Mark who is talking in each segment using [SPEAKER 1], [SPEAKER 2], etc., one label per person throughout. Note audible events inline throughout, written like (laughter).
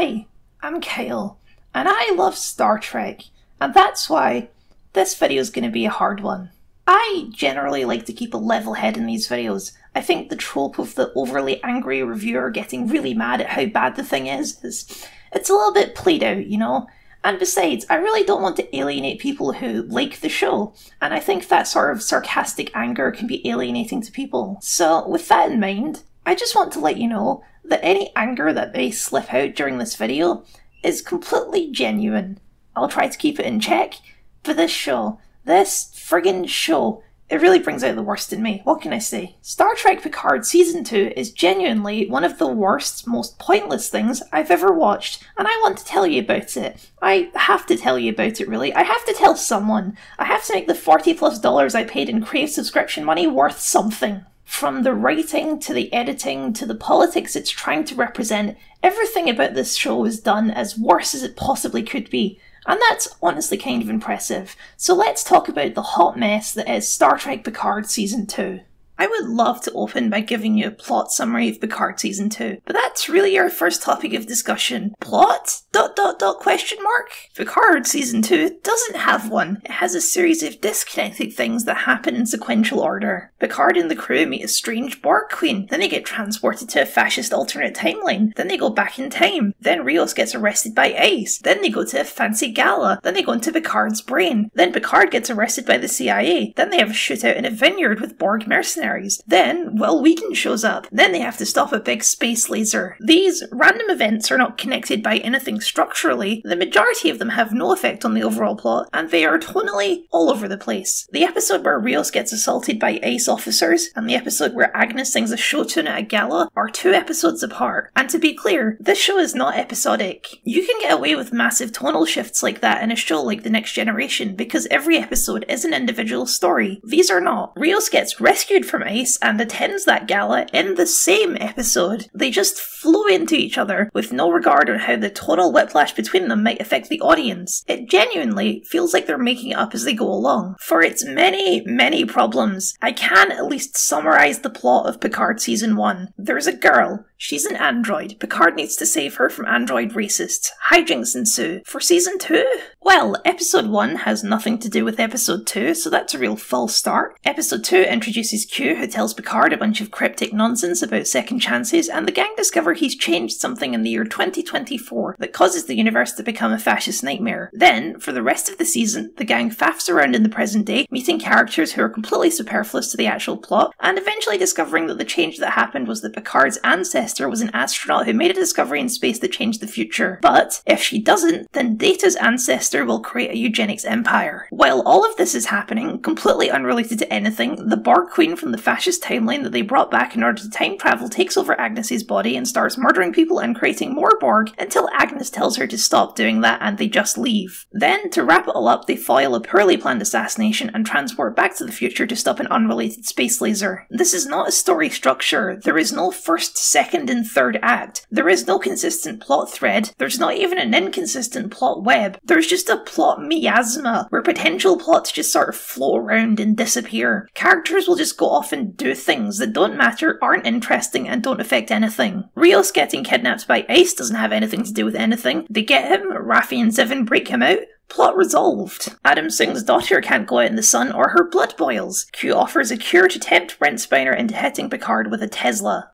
[SPEAKER 1] Hi, I'm Kyle, and I love Star Trek, and that's why this video is going to be a hard one. I generally like to keep a level head in these videos. I think the trope of the overly angry reviewer getting really mad at how bad the thing is, is it's a little bit played out, you know? And besides, I really don't want to alienate people who like the show, and I think that sort of sarcastic anger can be alienating to people. So, with that in mind, I just want to let you know that any anger that may slip out during this video is completely genuine. I'll try to keep it in check, but this show, this friggin' show, it really brings out the worst in me. What can I say? Star Trek Picard Season 2 is genuinely one of the worst, most pointless things I've ever watched, and I want to tell you about it. I have to tell you about it, really. I have to tell someone. I have to make the 40 plus dollars I paid in Crave subscription money worth something. From the writing to the editing to the politics it's trying to represent, everything about this show is done as worse as it possibly could be. And that's honestly kind of impressive. So let's talk about the hot mess that is Star Trek Picard Season 2. I would love to open by giving you a plot summary of Picard Season 2, but that's really our first topic of discussion. Plot? Dot dot dot question mark? Picard Season 2 doesn't have one. It has a series of disconnected things that happen in sequential order. Picard and the crew meet a strange Borg queen, then they get transported to a fascist alternate timeline, then they go back in time, then Rios gets arrested by ICE, then they go to a fancy gala, then they go into Picard's brain, then Picard gets arrested by the CIA, then they have a shootout in a vineyard with Borg mercenaries, Then, Wil Wheaton shows up. Then they have to stop a big space laser. These random events are not connected by anything structurally. The majority of them have no effect on the overall plot, and they are tonally all over the place. The episode where Rios gets assaulted by ICE officers, and the episode where Agnes sings a show tune at a gala are two episodes apart. And to be clear, this show is not episodic. You can get away with massive tonal shifts like that in a show like The Next Generation because every episode is an individual story. These are not. Rios gets rescued from ICE and attends that gala in the same episode. They just flow into each other with no regard on how the total whiplash between them might affect the audience. It genuinely feels like they're making it up as they go along. For its many, many problems, I can at least summarize the plot of Picard Season 1. There's a girl She's an android. Picard needs to save her from android racists. Hijinks ensue. For season 2? Well, episode 1 has nothing to do with episode 2, so that's a real false start. Episode 2 introduces Q, who tells Picard a bunch of cryptic nonsense about second chances, and the gang discover he's changed something in the year 2024 that causes the universe to become a fascist nightmare. Then, for the rest of the season, the gang faffs around in the present day, meeting characters who are completely superfluous to the actual plot, and eventually discovering that the change that happened was that Picard's ancestor was an astronaut who made a discovery in space that changed the future. But if she doesn't, then Data's ancestor will create a eugenics empire. While all of this is happening, completely unrelated to anything, the Borg Queen from the fascist timeline that they brought back in order to time travel takes over Agnes's body and starts murdering people and creating more Borg until Agnes tells her to stop doing that and they just leave. Then, to wrap it all up, they foil a poorly planned assassination and transport back to the future to stop an unrelated space laser. This is not a story structure. There is no first, second, and third act. There is no consistent plot thread. There's not even an inconsistent plot web. There's just a plot miasma where potential plots just sort of flow around and disappear. Characters will just go off and do things that don't matter, aren't interesting, and don't affect anything. Rios getting kidnapped by ICE doesn't have anything to do with anything. They get him, Raffi and Seven break him out, Plot resolved. Adam Soong's daughter can't go out in the sun or her blood boils. Q offers a cure to tempt Brent Spiner into hitting Picard with a Tesla.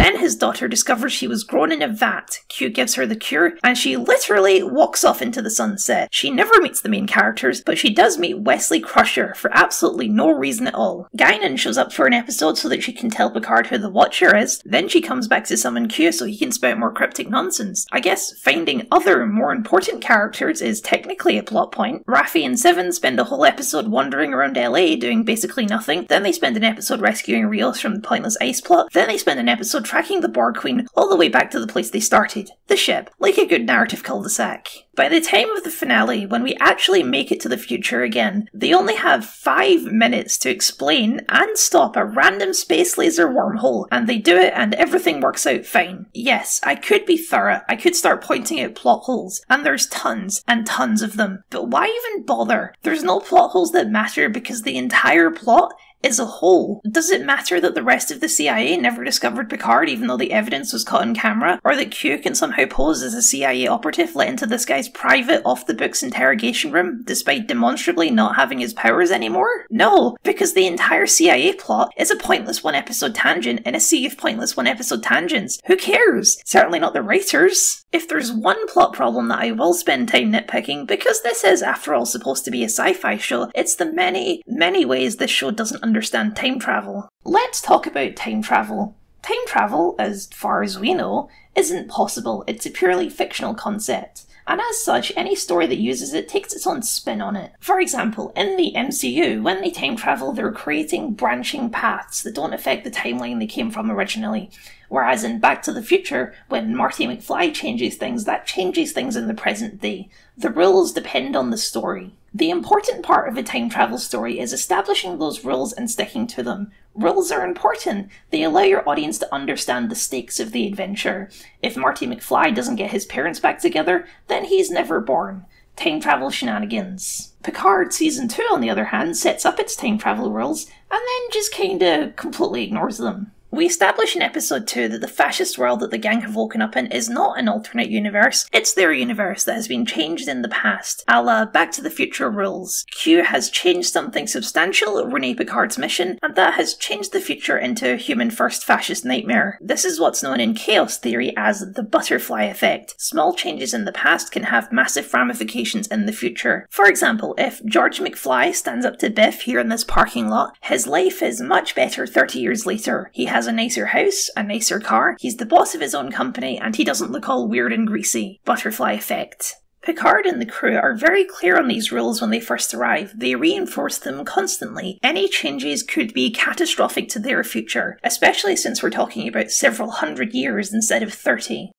[SPEAKER 1] Then his daughter discovers she was grown in a vat. Q gives her the cure, and she literally walks off into the sunset. She never meets the main characters, but she does meet Wesley Crusher for absolutely no reason at all. Guinan shows up for an episode so that she can tell Picard who the Watcher is. Then she comes back to summon Q so he can spout more cryptic nonsense. I guess finding other, more important characters is technically a plot point. Raffi and Seven spend a whole episode wandering around LA doing basically nothing. Then they spend an episode rescuing Rios from the pointless ice plot. Then they spend an episode tracking the Borg Queen all the way back to the place they started, the ship, like a good narrative cul-de-sac. By the time of the finale, when we actually make it to the future again, they only have five minutes to explain and stop a random space laser wormhole, and they do it and everything works out fine. Yes, I could be thorough, I could start pointing out plot holes, and there's tons and tons of them, but why even bother? There's no plot holes that matter because the entire plot is a hole. Does it matter that the rest of the CIA never discovered Picard even though the evidence was caught on camera? Or that Q can somehow pose as a CIA operative let into this guy's private, off the books interrogation room despite demonstrably not having his powers anymore? No, because the entire CIA plot is a pointless one episode tangent in a sea of pointless one episode tangents. Who cares? Certainly not the writers. If there's one plot problem that I will spend time nitpicking, because this is, after all, supposed to be a sci fi show, it's the many, many ways this show doesn't understand time travel. Let's talk about time travel. Time travel, as far as we know, isn't possible, it's a purely fictional concept and as such, any story that uses it takes its own spin on it. For example, in the MCU, when they time travel, they're creating branching paths that don't affect the timeline they came from originally. Whereas in Back to the Future, when Marty McFly changes things, that changes things in the present day. The rules depend on the story. The important part of a time travel story is establishing those rules and sticking to them. Rules are important. They allow your audience to understand the stakes of the adventure. If Marty McFly doesn't get his parents back together, then he's never born. Time travel shenanigans. Picard Season 2, on the other hand, sets up its time travel rules and then just kinda completely ignores them. We establish in episode 2 that the fascist world that the gang have woken up in is not an alternate universe, it's their universe that has been changed in the past, a la Back to the Future rules. Q has changed something substantial, Rene Picard's mission, and that has changed the future into a human first fascist nightmare. This is what's known in chaos theory as the butterfly effect. Small changes in the past can have massive ramifications in the future. For example, if George McFly stands up to Biff here in this parking lot, his life is much better 30 years later. He has has a nicer house, a nicer car, he's the boss of his own company, and he doesn't look all weird and greasy. Butterfly effect. Picard and the crew are very clear on these rules when they first arrive. They reinforce them constantly. Any changes could be catastrophic to their future, especially since we're talking about several hundred years instead of 30.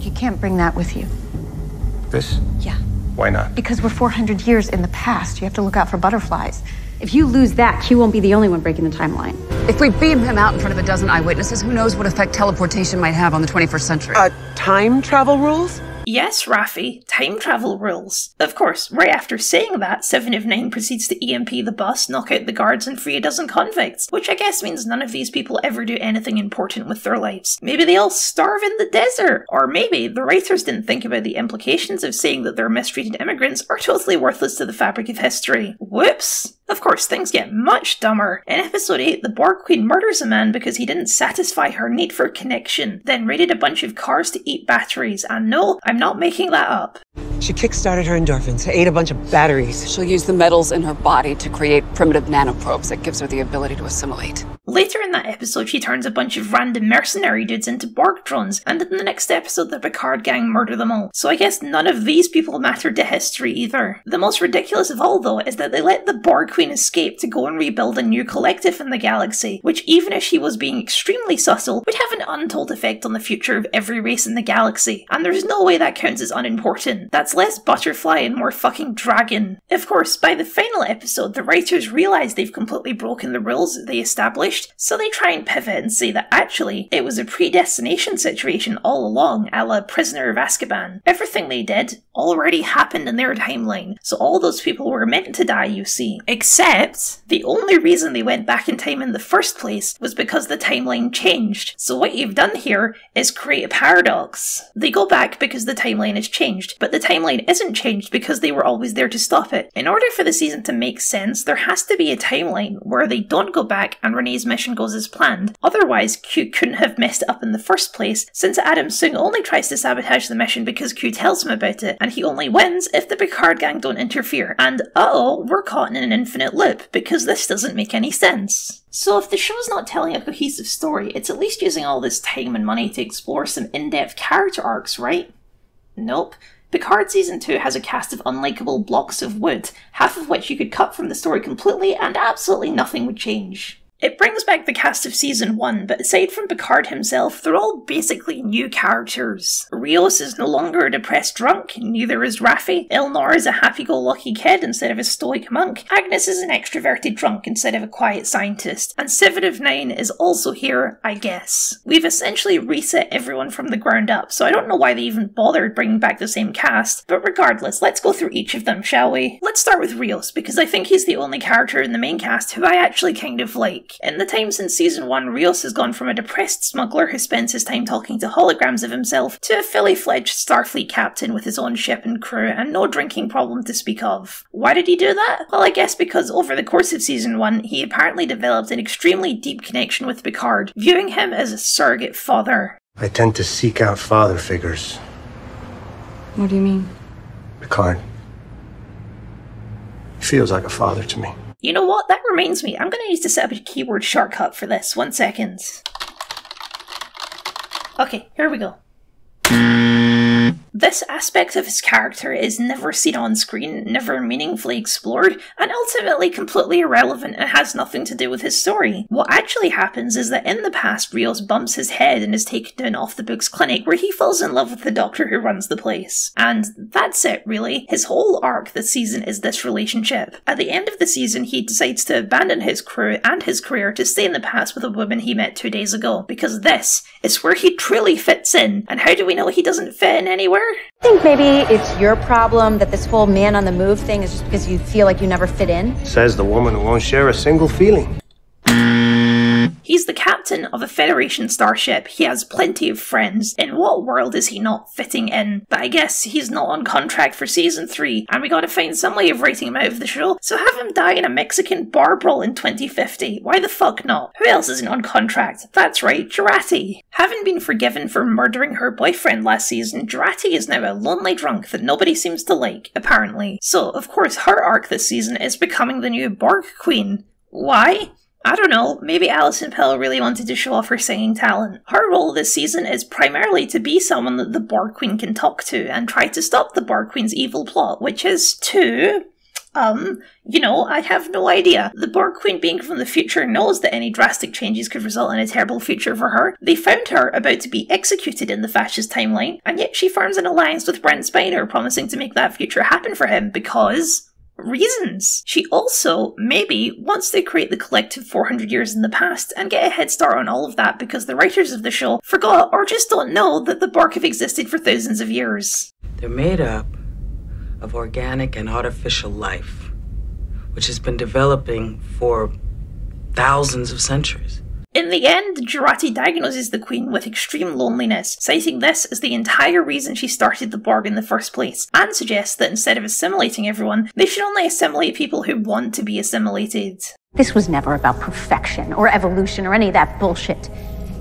[SPEAKER 2] You can't bring that with you.
[SPEAKER 3] This?
[SPEAKER 2] Yeah.
[SPEAKER 3] Why not?
[SPEAKER 2] Because we're 400 years in the past. You have to look out for butterflies. If you lose that, Q won't be the only one breaking the timeline.
[SPEAKER 4] If we beam him out in front of a dozen eyewitnesses, who knows what effect teleportation might have on the 21st century?
[SPEAKER 5] Uh, time travel rules?
[SPEAKER 1] Yes, Raffi, time travel rules. Of course, right after saying that, Seven of Nine proceeds to EMP the bus, knock out the guards, and free a dozen convicts, which I guess means none of these people ever do anything important with their lives. Maybe they all starve in the desert, or maybe the writers didn't think about the implications of saying that they're mistreated immigrants are totally worthless to the fabric of history. Whoops! Of course, things get much dumber. In episode 8, the Borg Queen murders a man because he didn't satisfy her need for connection, then raided a bunch of cars to eat batteries, and no, I'm not making that up.
[SPEAKER 5] She kickstarted her endorphins, ate a bunch of batteries.
[SPEAKER 4] She'll use the metals in her body to create primitive nanoprobes that gives her the ability to assimilate.
[SPEAKER 1] Later in that episode, she turns a bunch of random mercenary dudes into Borg drones, and in the next episode, the Picard gang murder them all. So I guess none of these people mattered to history either. The most ridiculous of all, though, is that they let the Borg Queen escape to go and rebuild a new collective in the galaxy, which, even if she was being extremely subtle, would have an untold effect on the future of every race in the galaxy. And there's no way that counts as unimportant. That's less butterfly and more fucking dragon. Of course, by the final episode, the writers realize they've completely broken the rules that they established, so they try and pivot and say that actually it was a predestination situation all along, a la Prisoner of Azkaban. Everything they did already happened in their timeline, so all those people were meant to die, you see. Except, the only reason they went back in time in the first place was because the timeline changed. So what you've done here is create a paradox. They go back because the timeline has changed, but the timeline isn't changed because they were always there to stop it. In order for the season to make sense, there has to be a timeline where they don't go back and Renee's mission goes as planned. Otherwise, Q couldn't have messed it up in the first place, since Adam Soong only tries to sabotage the mission because Q tells him about it, and he only wins if the Picard gang don't interfere. And uh oh, we're caught in an infinite loop, because this doesn't make any sense. So if the show's not telling a cohesive story, it's at least using all this time and money to explore some in-depth character arcs, right? Nope. Picard Season 2 has a cast of unlikable blocks of wood, half of which you could cut from the story completely and absolutely nothing would change. It brings back the cast of season 1, but aside from Picard himself, they're all basically new characters. Rios is no longer a depressed drunk, neither is Raffi. Elnor is a happy go lucky kid instead of a stoic monk. Agnes is an extroverted drunk instead of a quiet scientist. And Seven of Nine is also here, I guess. We've essentially reset everyone from the ground up, so I don't know why they even bothered bringing back the same cast. But regardless, let's go through each of them, shall we? Let's start with Rios, because I think he's the only character in the main cast who I actually kind of like. In the time since season 1, Rios has gone from a depressed smuggler who spends his time talking to holograms of himself to a fully fledged Starfleet captain with his own ship and crew and no drinking problem to speak of. Why did he do that? Well, I guess because over the course of season 1, he apparently developed an extremely deep connection with Picard, viewing him as a surrogate father.
[SPEAKER 3] I tend to seek out father figures.
[SPEAKER 2] What do you mean?
[SPEAKER 3] Picard. He feels like a father to me.
[SPEAKER 1] You know what? That reminds me. I'm going to need to set up a keyword shortcut for this. One second. Okay, here we go. This aspect of his character is never seen on screen, never meaningfully explored, and ultimately completely irrelevant and has nothing to do with his story. What actually happens is that in the past, Rios bumps his head and is taken to an off the books clinic where he falls in love with the doctor who runs the place. And that's it, really. His whole arc this season is this relationship. At the end of the season, he decides to abandon his crew and his career to stay in the past with a woman he met two days ago, because this is where he truly fits in. And how do we know he doesn't fit in anywhere?
[SPEAKER 6] I think maybe it's your problem that this whole man on the move thing is just because you feel like you never fit in.
[SPEAKER 3] Says the woman who won't share a single feeling.
[SPEAKER 1] He's the captain of a Federation starship. He has plenty of friends. In what world is he not fitting in? But I guess he's not on contract for season 3, and we gotta find some way of writing him out of the show, so have him die in a Mexican bar brawl in 2050. Why the fuck not? Who else isn't on contract? That's right, Jurati. Having been forgiven for murdering her boyfriend last season, Jurati is now a lonely drunk that nobody seems to like, apparently. So, of course, her arc this season is becoming the new Borg Queen. Why? I don't know, maybe Alison Pill really wanted to show off her singing talent. Her role this season is primarily to be someone that the Borg Queen can talk to and try to stop the Borg Queen's evil plot, which is to. Um, you know, I have no idea. The Borg Queen being from the future knows that any drastic changes could result in a terrible future for her. They found her about to be executed in the fascist timeline, and yet she forms an alliance with Brent Spiner, promising to make that future happen for him because reasons. She also, maybe, wants to create the collective 400 years in the past and get a head start on all of that because the writers of the show forgot or just don't know that the Borg have existed for thousands of years.
[SPEAKER 7] They're made up of organic and artificial life, which has been developing for thousands of centuries.
[SPEAKER 1] In the end, Jurati diagnoses the Queen with extreme loneliness, citing this as the entire reason she started the Borg in the first place, and suggests that instead of assimilating everyone, they should only assimilate people who want to be assimilated.
[SPEAKER 2] This was never about perfection or evolution or any of that bullshit.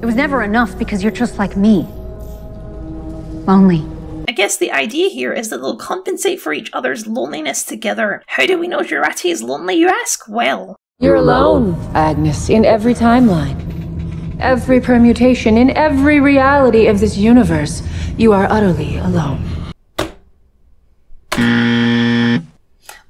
[SPEAKER 2] It was never enough because you're just like me. Lonely.
[SPEAKER 1] I guess the idea here is that they'll compensate for each other's loneliness together. How do we know Jurati is lonely, you ask? Well,
[SPEAKER 8] You're alone, Agnes, in every timeline. Every permutation, in every reality of this universe, you are utterly alone.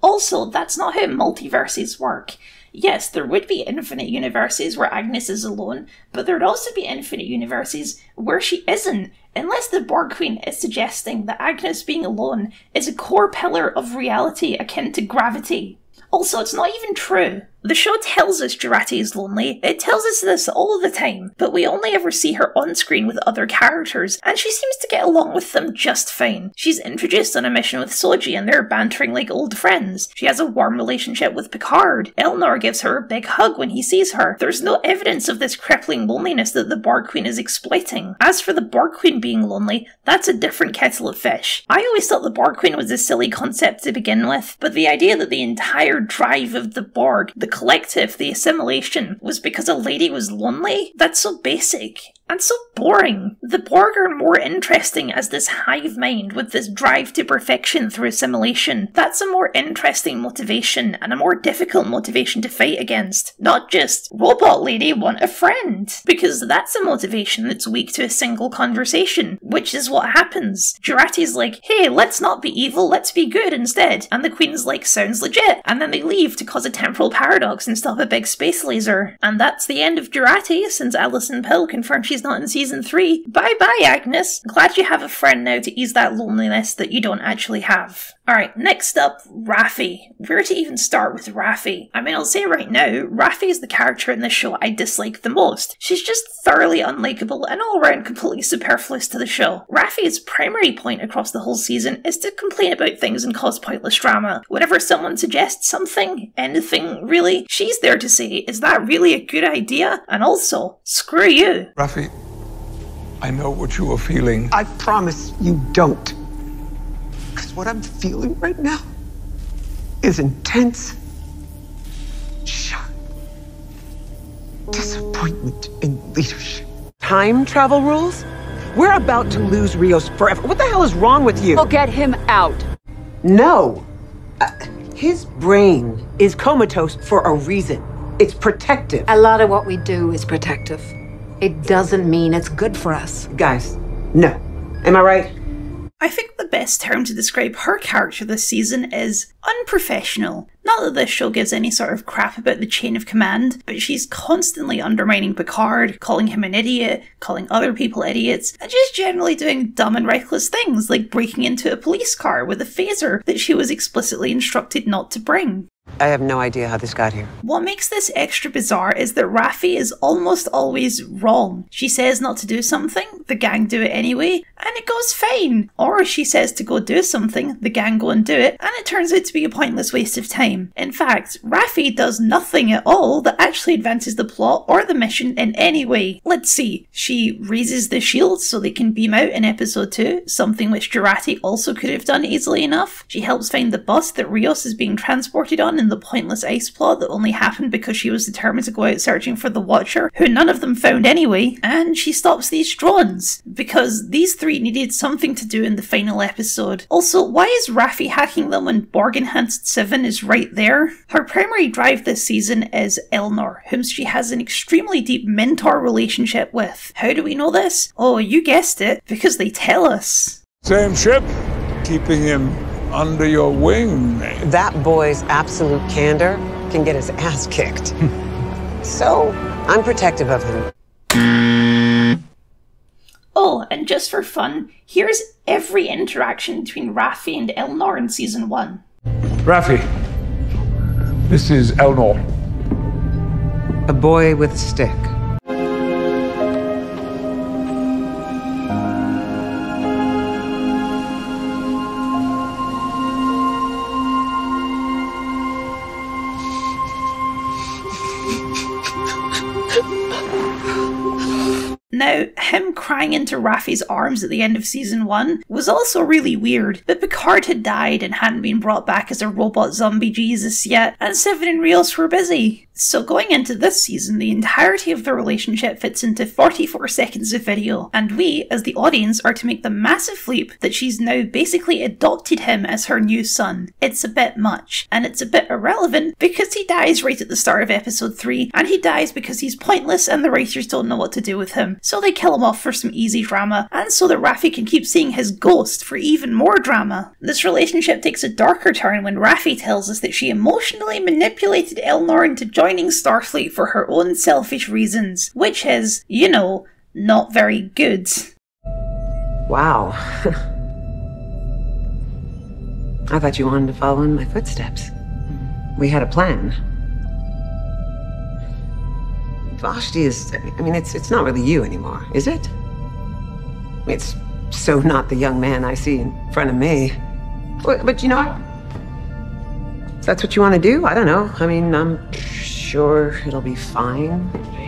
[SPEAKER 1] Also, that's not how multiverses work. Yes, there would be infinite universes where Agnes is alone, but there'd also be infinite universes where she isn't, unless the Borg Queen is suggesting that Agnes being alone is a core pillar of reality akin to gravity. Also, it's not even true. The show tells us Jurati is lonely. It tells us this all the time, but we only ever see her on screen with other characters, and she seems to get along with them just fine. She's introduced on a mission with Soji, and they're bantering like old friends. She has a warm relationship with Picard. Elnor gives her a big hug when he sees her. There's no evidence of this crippling loneliness that the Borg Queen is exploiting. As for the Borg Queen being lonely, that's a different kettle of fish. I always thought the Borg Queen was a silly concept to begin with, but the idea that the entire drive of the Borg, the collective, the assimilation, was because a lady was lonely? That's so basic. And so boring. The Borg are more interesting as this hive mind with this drive to perfection through assimilation. That's a more interesting motivation and a more difficult motivation to fight against. Not just, robot lady want a friend, because that's a motivation that's weak to a single conversation, which is what happens. Jurati's like, hey, let's not be evil, let's be good instead. And the Queen's like, sounds legit. And then they leave to cause a temporal paradox and stop a big space laser. And that's the end of Jurati, since Alison Pill confirmed she's not in season 3. Bye bye, Agnes. Glad you have a friend now to ease that loneliness that you don't actually have. Alright, next up, Raffi. Where to even start with Raffi? I mean, I'll say right now, Raffi is the character in this show I dislike the most. She's just thoroughly unlikable and all around completely superfluous to the show. Raffi's primary point across the whole season is to complain about things and cause pointless drama. Whenever someone suggests something, anything really, she's there to say, is that really a good idea? And also, screw you.
[SPEAKER 9] Raffi, I know what you are feeling.
[SPEAKER 5] I promise you don't. Because what I'm feeling right now is intense shock, disappointment in leadership. Time travel rules? We're about to lose Rios forever. What the hell is wrong with you?
[SPEAKER 8] We'll get him out.
[SPEAKER 5] No. Uh, his brain is comatose for a reason. It's protective.
[SPEAKER 10] A lot of what we do is protective. It doesn't mean it's good for us.
[SPEAKER 5] Guys, no. Am I right?
[SPEAKER 1] I think the best term to describe her character this season is unprofessional. Not that this show gives any sort of crap about the chain of command, but she's constantly undermining Picard, calling him an idiot, calling other people idiots, and just generally doing dumb and reckless things like breaking into a police car with a phaser that she was explicitly instructed not to bring.
[SPEAKER 5] I have no idea how this got here.
[SPEAKER 1] What makes this extra bizarre is that Raffi is almost always wrong. She says not to do something, the gang do it anyway, and it goes fine. Or she says to go do something, the gang go and do it, and it turns out to be a pointless waste of time. In fact, Raffi does nothing at all that actually advances the plot or the mission in any way. Let's see. She raises the shield so they can beam out in episode 2, something which Jurati also could have done easily enough. She helps find the bus that Rios is being transported on in the pointless ice plot that only happened because she was determined to go out searching for the Watcher, who none of them found anyway, and she stops these drones because these three needed something to do in the final episode. Also, why is Raffi hacking them when Borg Enhanced 7 is right there? Her primary drive this season is Elnor, whom she has an extremely deep mentor relationship with. How do we know this? Oh, you guessed it, because they tell us.
[SPEAKER 9] Same ship, keeping him under your wing.
[SPEAKER 5] That boy's absolute candor can get his ass kicked. (laughs) so, I'm protective of him.
[SPEAKER 1] Oh, and just for fun, here's every interaction between Raffi and Elnor in season 1.
[SPEAKER 9] Raffi, this is Elnor.
[SPEAKER 5] A boy with a stick.
[SPEAKER 1] Into Raffi's arms at the end of season 1 was also really weird, but Picard had died and hadn't been brought back as a robot zombie Jesus yet, and Seven and Rios were busy. So going into this season, the entirety of the relationship fits into 44 seconds of video, and we, as the audience, are to make the massive leap that she's now basically adopted him as her new son. It's a bit much, and it's a bit irrelevant because he dies right at the start of episode 3, and he dies because he's pointless and the writers don't know what to do with him. So they kill him off for some easy drama, and so that Raffi can keep seeing his ghost for even more drama. This relationship takes a darker turn when Raffi tells us that she emotionally manipulated Elnor into joining Starfleet for her own selfish reasons, which is, you know, not very good.
[SPEAKER 5] Wow. (laughs) I thought you wanted to follow in my footsteps. We had a plan. Vashti is, I mean, it's, it's not really you anymore, is it? It's so not the young man I see in front of me. But, but you know, that's what you want to do, I don't know. I mean, I'm sure it'll be fine.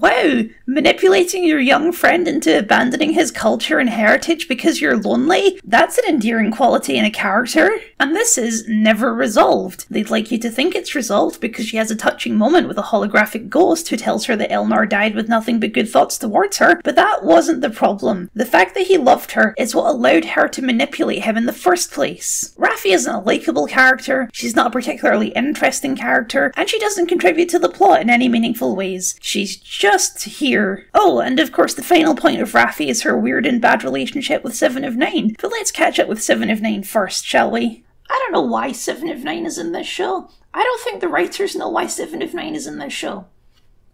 [SPEAKER 1] Wow, manipulating your young friend into abandoning his culture and heritage because you're lonely? That's an endearing quality in a character. And this is never resolved. They'd like you to think it's resolved because she has a touching moment with a holographic ghost who tells her that Elnor died with nothing but good thoughts towards her, but that wasn't the problem. The fact that he loved her is what allowed her to manipulate him in the first place. Raffi isn't a likable character, she's not a particularly interesting character, and she doesn't contribute to the plot in any meaningful ways. She's just here. Oh, and of course, the final point of Raffi is her weird and bad relationship with Seven of Nine. But let's catch up with Seven of Nine first, shall we? I don't know why Seven of Nine is in this show. I don't think the writers know why Seven of Nine is in this show.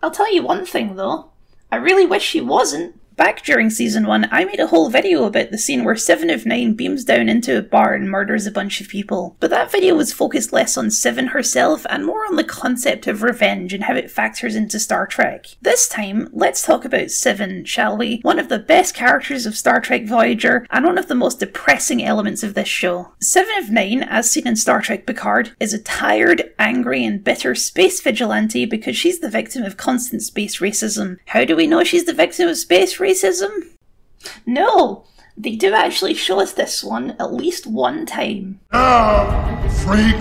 [SPEAKER 1] I'll tell you one thing though. I really wish she wasn't. Back during season 1, I made a whole video about the scene where Seven of Nine beams down into a bar and murders a bunch of people. But that video was focused less on Seven herself and more on the concept of revenge and how it factors into Star Trek. This time, let's talk about Seven, shall we? One of the best characters of Star Trek Voyager and one of the most depressing elements of this show. Seven of Nine, as seen in Star Trek Picard, is a tired, angry, and bitter space vigilante because she's the victim of constant space racism. How do we know she's the victim of space racism? No, they do actually show us this one at least one time.
[SPEAKER 11] Ah, freak!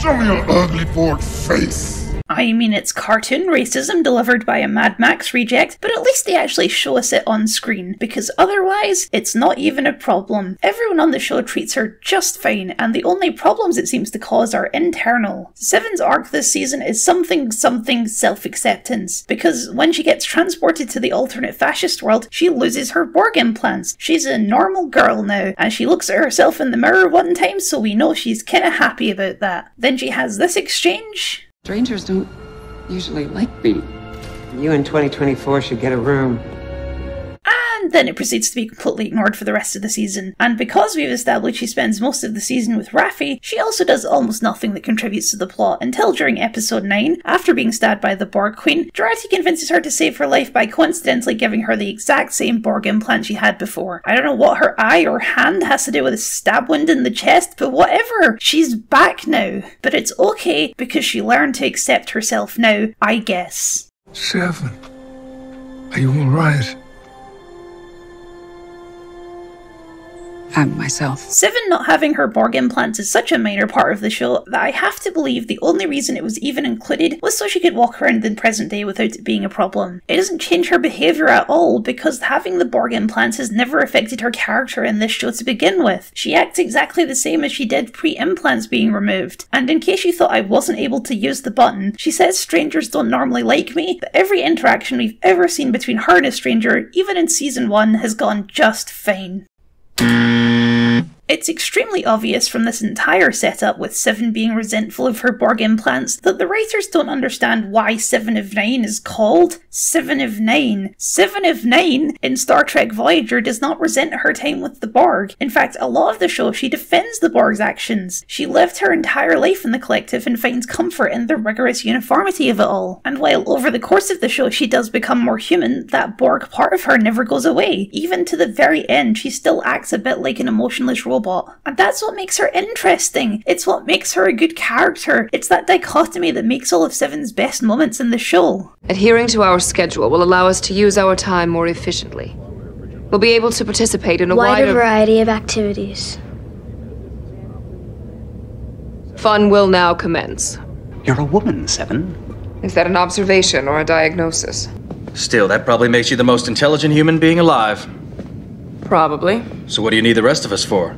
[SPEAKER 11] Show me your ugly Borg face.
[SPEAKER 1] I mean, it's cartoon racism delivered by a Mad Max reject, but at least they actually show us it on screen, because otherwise, it's not even a problem. Everyone on the show treats her just fine, and the only problems it seems to cause are internal. Seven's arc this season is something something self acceptance, because when she gets transported to the alternate fascist world, she loses her Borg implants. She's a normal girl now, and she looks at herself in the mirror one time, so we know she's kinda happy about that. Then she has this exchange.
[SPEAKER 5] Strangers don't usually like me. You in 2024 should get a room.
[SPEAKER 1] Then it proceeds to be completely ignored for the rest of the season. And because we've established she spends most of the season with Raffi, she also does almost nothing that contributes to the plot until during episode 9, after being stabbed by the Borg Queen, Jurati convinces her to save her life by coincidentally giving her the exact same Borg implant she had before. I don't know what her eye or hand has to do with a stab wound in the chest, but whatever, she's back now. But it's okay because she learned to accept herself now, I guess.
[SPEAKER 11] Seven. Are you alright?
[SPEAKER 4] I'm myself.
[SPEAKER 1] Seven not having her Borg implants is such a minor part of the show that I have to believe the only reason it was even included was so she could walk around in present day without it being a problem. It doesn't change her behaviour at all because having the Borg implants has never affected her character in this show to begin with. She acts exactly the same as she did pre implants being removed. And in case you thought I wasn't able to use the button, she says strangers don't normally like me, but every interaction we've ever seen between her and a stranger, even in season 1, has gone just fine. うん。It's extremely obvious from this entire setup, with Seven being resentful of her Borg implants, that the writers don't understand why Seven of Nine is called Seven of Nine. Seven of Nine in Star Trek Voyager does not resent her time with the Borg. In fact, a lot of the show she defends the Borg's actions. She lived her entire life in the collective and finds comfort in the rigorous uniformity of it all. And while over the course of the show she does become more human, that Borg part of her never goes away. Even to the very end, she still acts a bit like an emotionless robot. And that's what makes her interesting. It's what makes her a good character. It's that dichotomy that makes all of Seven's best moments in the show.
[SPEAKER 12] Adhering to our schedule will allow us to use our time more efficiently. We'll be able to participate in a
[SPEAKER 13] wider
[SPEAKER 12] wider
[SPEAKER 13] variety of activities.
[SPEAKER 12] Fun will now commence.
[SPEAKER 14] You're a woman, Seven.
[SPEAKER 12] Is that an observation or a diagnosis?
[SPEAKER 15] Still, that probably makes you the most intelligent human being alive.
[SPEAKER 12] Probably.
[SPEAKER 15] So what do you need the rest of us for?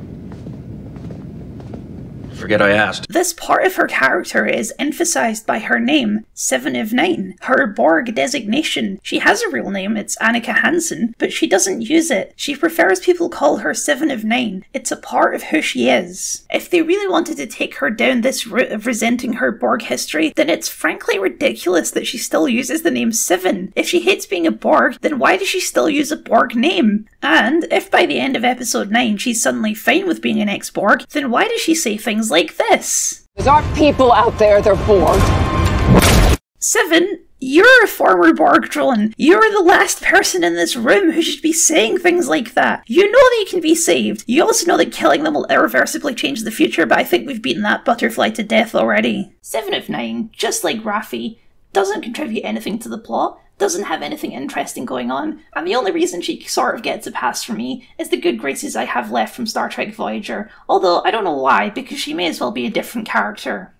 [SPEAKER 15] Forget I asked.
[SPEAKER 1] This part of her character is emphasized by her name, Seven of Nine, her Borg designation. She has a real name, it's Annika Hansen, but she doesn't use it. She prefers people call her Seven of Nine. It's a part of who she is. If they really wanted to take her down this route of resenting her Borg history, then it's frankly ridiculous that she still uses the name Seven. If she hates being a Borg, then why does she still use a Borg name? And if by the end of episode 9 she's suddenly fine with being an ex Borg, then why does she say things like this?
[SPEAKER 16] There aren't people out there, they're Borg.
[SPEAKER 1] Seven, you're a former Borg drone. You're the last person in this room who should be saying things like that. You know they can be saved. You also know that killing them will irreversibly change the future, but I think we've beaten that butterfly to death already. Seven of Nine, just like Raffi, doesn't contribute anything to the plot, doesn't have anything interesting going on, and the only reason she sort of gets a pass from me is the good graces I have left from Star Trek Voyager, although I don't know why, because she may as well be a different character.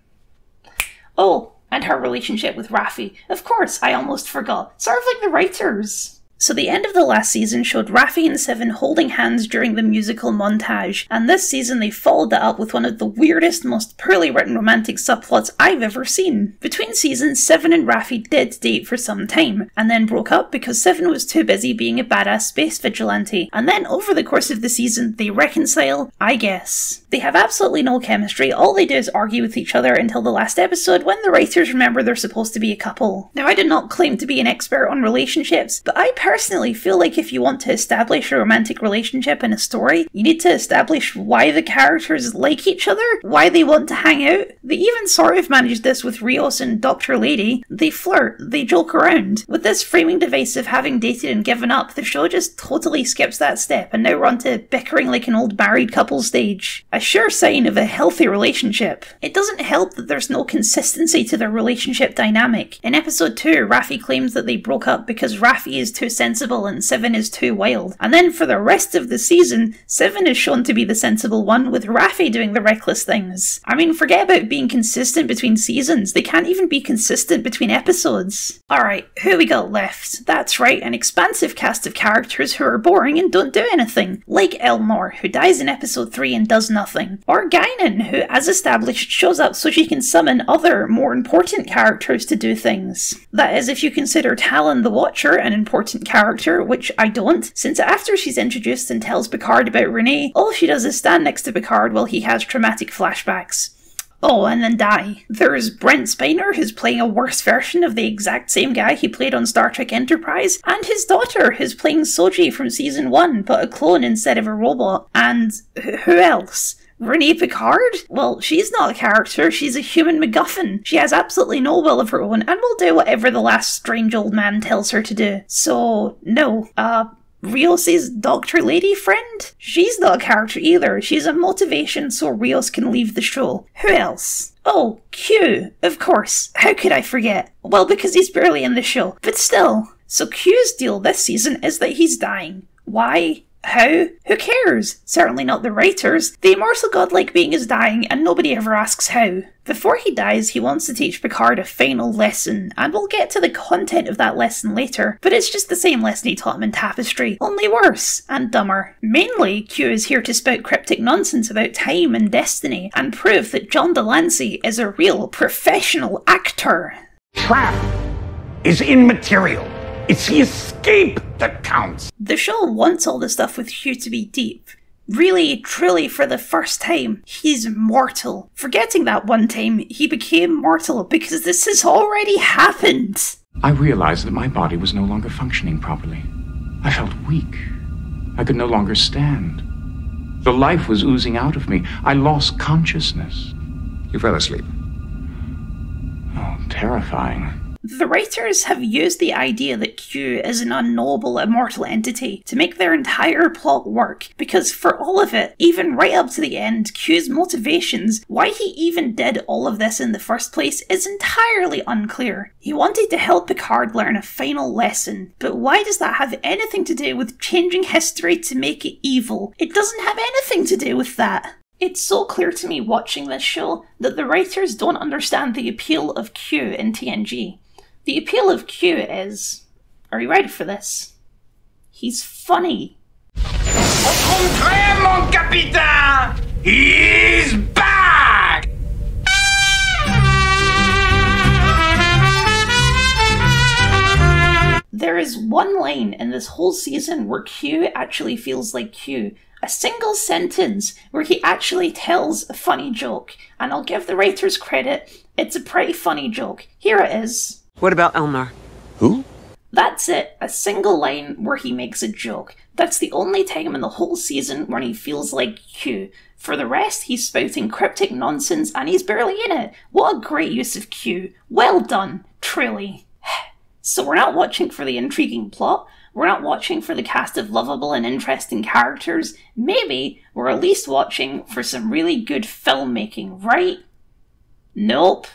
[SPEAKER 1] Oh, and her relationship with Raffi. Of course, I almost forgot. Sort of like the writers. So the end of the last season showed Raffi and Seven holding hands during the musical montage, and this season they followed that up with one of the weirdest, most poorly written romantic subplots I've ever seen. Between seasons, Seven and Raffi did date for some time, and then broke up because Seven was too busy being a badass space vigilante, and then over the course of the season they reconcile, I guess. They have absolutely no chemistry, all they do is argue with each other until the last episode when the writers remember they're supposed to be a couple. Now I do not claim to be an expert on relationships, but I personally feel like if you want to establish a romantic relationship in a story, you need to establish why the characters like each other, why they want to hang out. They even sort of managed this with Rios and Dr. Lady. They flirt, they joke around. With this framing device of having dated and given up, the show just totally skips that step and now we're on to bickering like an old married couple stage. A sure sign of a healthy relationship. It doesn't help that there's no consistency to their relationship dynamic. In episode 2, Raffi claims that they broke up because Raffi is too sensible and Seven is too wild. And then for the rest of the season, Seven is shown to be the sensible one, with Raffi doing the reckless things. I mean, forget about being consistent between seasons, they can't even be consistent between episodes. Alright, who we got left? That's right, an expansive cast of characters who are boring and don't do anything. Like Elnor, who dies in episode 3 and does nothing. Or Guinan, who, as established, shows up so she can summon other, more important characters to do things. That is, if you consider Tallinn the Watcher an important character, which I don't, since after she's introduced and tells Picard about Renee, all she does is stand next to Picard while he has traumatic flashbacks. Oh, and then die. There's Brent Spiner, who's playing a worse version of the exact same guy he played on Star Trek Enterprise, and his daughter, who's playing Soji from season 1, but a clone instead of a robot. And who else? Renee Picard? Well, she's not a character, she's a human MacGuffin. She has absolutely no will of her own and will do whatever the last strange old man tells her to do. So, no. Uh, Rios' Doctor Lady friend? She's not a character either. She's a motivation so Rios can leave the show. Who else? Oh, Q. Of course. How could I forget? Well, because he's barely in the show. But still. So Q's deal this season is that he's dying. Why? How? Who cares? Certainly not the writers. The immortal godlike being is dying, and nobody ever asks how. Before he dies, he wants to teach Picard a final lesson, and we'll get to the content of that lesson later, but it's just the same lesson he taught him in Tapestry, only worse and dumber. Mainly, Q is here to spout cryptic nonsense about time and destiny, and prove that John de Lancie is a real professional actor.
[SPEAKER 17] Trap is immaterial. It's the escape that counts.
[SPEAKER 1] The show wants all the stuff with Q to be deep. Really, truly, for the first time, he's mortal. Forgetting that one time he became mortal because this has already happened.
[SPEAKER 17] I realized that my body was no longer functioning properly. I felt weak. I could no longer stand. The life was oozing out of me. I lost consciousness.
[SPEAKER 18] You fell asleep.
[SPEAKER 17] Oh, terrifying.
[SPEAKER 1] The writers have used the idea that Q is an unknowable immortal entity to make their entire plot work, because for all of it, even right up to the end, Q's motivations, why he even did all of this in the first place, is entirely unclear. He wanted to help Picard learn a final lesson, but why does that have anything to do with changing history to make it evil? It doesn't have anything to do with that. It's so clear to me watching this show that the writers don't understand the appeal of Q in TNG. The appeal of Q is. Are you ready for this? He's funny.
[SPEAKER 17] Au contraire, mon capitaine! He's back!
[SPEAKER 1] There is one line in this whole season where Q actually feels like Q. A single sentence where he actually tells a funny joke. And I'll give the writers credit, it's a pretty funny joke. Here it is.
[SPEAKER 5] What about Elnor?
[SPEAKER 18] Who?
[SPEAKER 1] That's it, a single line where he makes a joke. That's the only time in the whole season when he feels like Q. For the rest, he's spouting cryptic nonsense and he's barely in it. What a great use of Q. Well done, truly. (sighs) So we're not watching for the intriguing plot, we're not watching for the cast of lovable and interesting characters. Maybe we're at least watching for some really good filmmaking, right? Nope.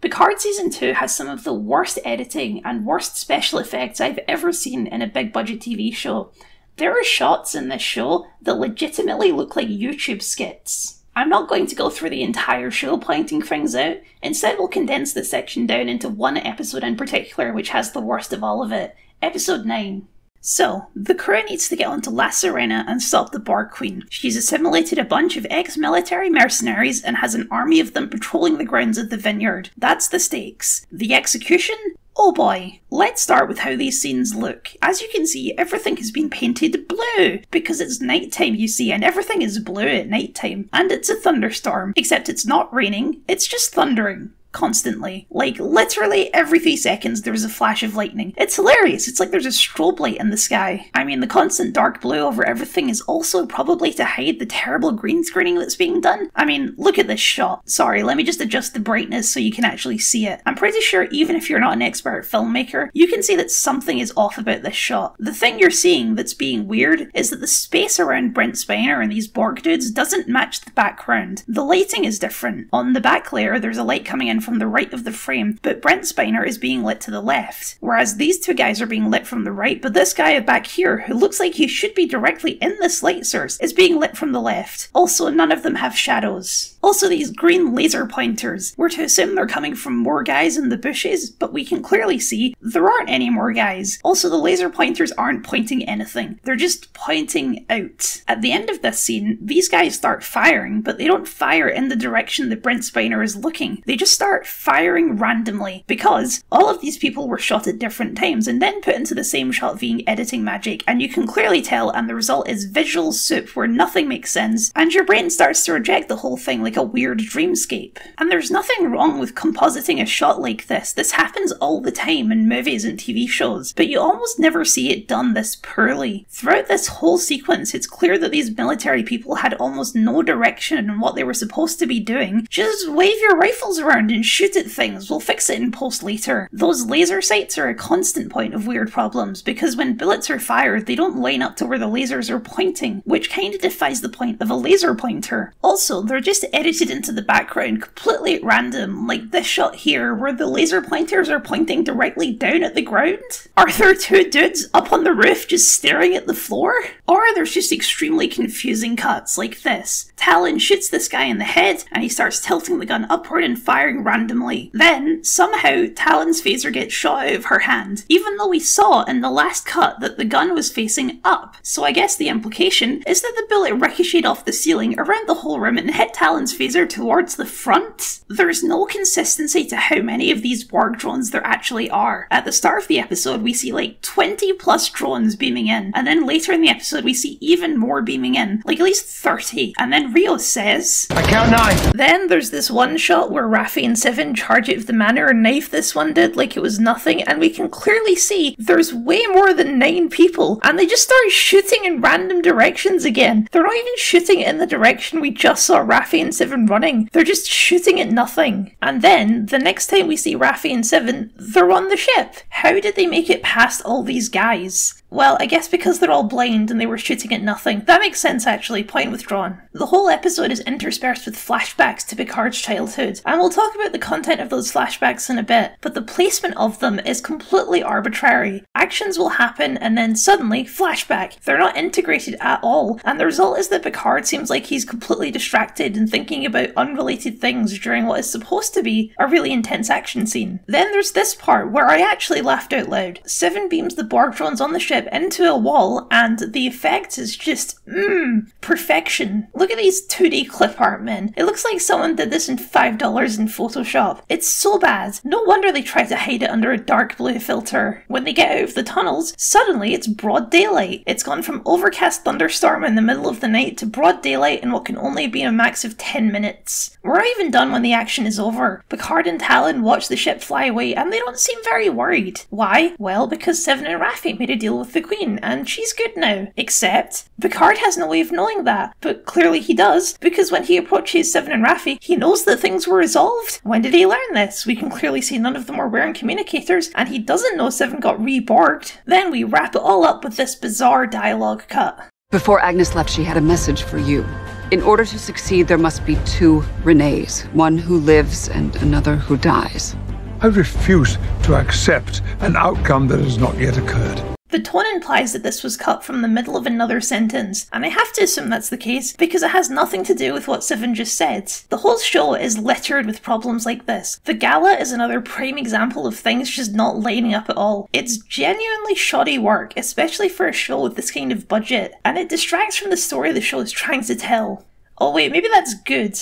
[SPEAKER 1] Picard Season 2 has some of the worst editing and worst special effects I've ever seen in a big budget TV show. There are shots in this show that legitimately look like YouTube skits. I'm not going to go through the entire show pointing things out, instead, we'll condense this section down into one episode in particular, which has the worst of all of it Episode 9. So, the crew needs to get onto La Sirena and stop the Borg Queen. She's assimilated a bunch of ex military mercenaries and has an army of them patrolling the grounds of the vineyard. That's the stakes. The execution? Oh boy. Let's start with how these scenes look. As you can see, everything has been painted blue because it's nighttime, you see, and everything is blue at nighttime. And it's a thunderstorm, except it's not raining, it's just thundering constantly. Like, literally every few seconds there's a flash of lightning. It's hilarious. It's like there's a strobe light in the sky. I mean, the constant dark blue over everything is also probably to hide the terrible green screening that's being done. I mean, look at this shot. Sorry, let me just adjust the brightness so you can actually see it. I'm pretty sure even if you're not an expert filmmaker, you can see that something is off about this shot. The thing you're seeing that's being weird is that the space around Brent Spiner and these Borg dudes doesn't match the background. The lighting is different. On the back layer, there's a light coming in from the right of the frame, but Brent Spiner is being lit to the left. Whereas these two guys are being lit from the right, but this guy back here, who looks like he should be directly in this light source, is being lit from the left. Also, none of them have shadows. Also, these green laser pointers. We're to assume they're coming from more guys in the bushes, but we can clearly see there aren't any more guys. Also, the laser pointers aren't pointing anything, they're just pointing out. At the end of this scene, these guys start firing, but they don't fire in the direction that Brent Spiner is looking. They just start firing randomly because all of these people were shot at different times and then put into the same shot via editing magic, and you can clearly tell, and the result is visual soup where nothing makes sense, and your brain starts to reject the whole thing like a weird dreamscape. And there's nothing wrong with compositing a shot like this. This happens all the time in movies and TV shows, but you almost never see it done this poorly. Throughout this whole sequence, it's clear that these military people had almost no direction in what they were supposed to be doing. Just wave your rifles around and shoot at things, we'll fix it in post later. Those laser sights are a constant point of weird problems because when bullets are fired, they don't line up to where the lasers are pointing, which kinda defies the point of a laser pointer. Also, they're just edited into the background completely at random, like this shot here where the laser pointers are pointing directly down at the ground. Are there two dudes up on the roof just staring at the floor? Or there's just extremely confusing cuts like this. Tallinn shoots this guy in the head and he starts tilting the gun upward and firing randomly. Then, somehow, Tallinn's phaser gets shot out of her hand, even though we saw in the last cut that the gun was facing up. So I guess the implication is that the bullet ricocheted off the ceiling around the whole room and hit Tallinn's phaser towards the front. There's no consistency to how many of these Borg drones there actually are. At the start of the episode, we see like 20 plus drones beaming in, and then later in the episode, we see even more beaming in, like at least 30. And then Rios says,
[SPEAKER 3] I count nine.
[SPEAKER 1] Then there's this one shot where Raffi and Seven charge it of the manor and knife this one did like it was nothing, and we can clearly see there's way more than nine people, and they just start shooting in random directions again. They're not even shooting in the direction we just saw Raffi and Seven running, they're just shooting at nothing. And then, the next time we see Raffi and Seven, they're on the ship. How did they make it past all these guys? Well, I guess because they're all blind and they were shooting at nothing. That makes sense actually, point withdrawn. The whole episode is interspersed with flashbacks to Picard's childhood, and we'll talk about the content of those flashbacks in a bit, but the placement of them is completely arbitrary. Actions will happen and then suddenly, flashback. They're not integrated at all, and the result is that Picard seems like he's completely distracted and thinking about unrelated things during what is supposed to be a really intense action scene. Then there's this part where I actually laughed out loud. Seven beams the Borg drones on the ship into a wall, and the effect is just, mmm, perfection. Look at these 2D clip art men. It looks like someone did this in $5 in Photoshop. It's so bad. No wonder they try to hide it under a dark blue filter. When they get out of the tunnels, suddenly it's broad daylight. It's gone from overcast thunderstorm in the middle of the night to broad daylight in what can only be a max of 10 minutes. We're not even done when the action is over. Picard and Tallinn watch the ship fly away and they don't seem very worried. Why? Well, because Seven and Raffi made a deal with the Queen and she's good now. Except, Picard has no way of knowing that, but clearly he does, because when he approaches Seven and Raffi, he knows that things were resolved. When did he learn this? We can clearly see none of them are wearing communicators, and he doesn't know Seven got reborged. Then we wrap it all up with this bizarre dialogue cut.
[SPEAKER 4] Before Agnes left, she had a message for you. In order to succeed, there must be two Renees one who lives and another who dies.
[SPEAKER 9] I refuse to accept an outcome that has not yet occurred.
[SPEAKER 1] The tone implies that this was cut from the middle of another sentence, and I have to assume that's the case because it has nothing to do with what Seven just said. The whole show is littered with problems like this. The gala is another prime example of things just not lining up at all. It's genuinely shoddy work, especially for a show with this kind of budget, and it distracts from the story the show is trying to tell. Oh wait, maybe that's good.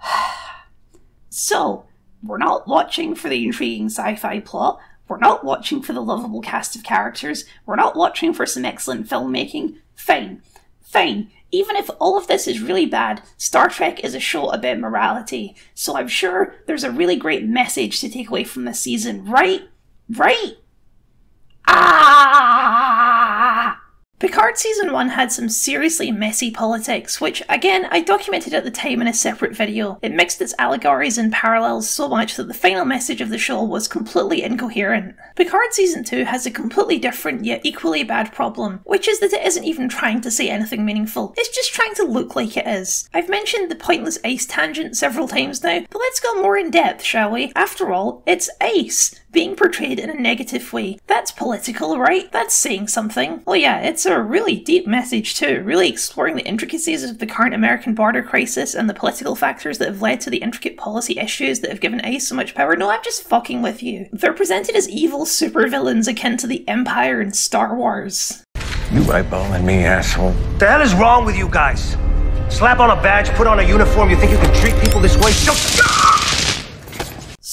[SPEAKER 1] (sighs) so, we're not watching for the intriguing sci-fi plot, we're not watching for the lovable cast of characters. We're not watching for some excellent filmmaking. Fine. Fine. Even if all of this is really bad, Star Trek is a show about morality, so I'm sure there's a really great message to take away from this season, right? Right? Ah! Picard Season 1 had some seriously messy politics, which, again, I documented at the time in a separate video. It mixed its allegories and parallels so much that the final message of the show was completely incoherent. Picard Season 2 has a completely different yet equally bad problem, which is that it isn't even trying to say anything meaningful, it's just trying to look like it is. I've mentioned the pointless ICE tangent several times now, but let's go more in depth, shall we? After all, it's ICE being portrayed in a negative way. That's political, right? That's saying something. Oh yeah, it's a really deep message too, really exploring the intricacies of the current American border crisis and the political factors that have led to the intricate policy issues that have given ICE so much power. No, I'm just fucking with you. They're presented as evil supervillains akin to the Empire in Star Wars.
[SPEAKER 3] You eyeballing me, asshole. The hell is wrong with you guys? Slap on a badge, put on a uniform, you think you can treat people this way? Shut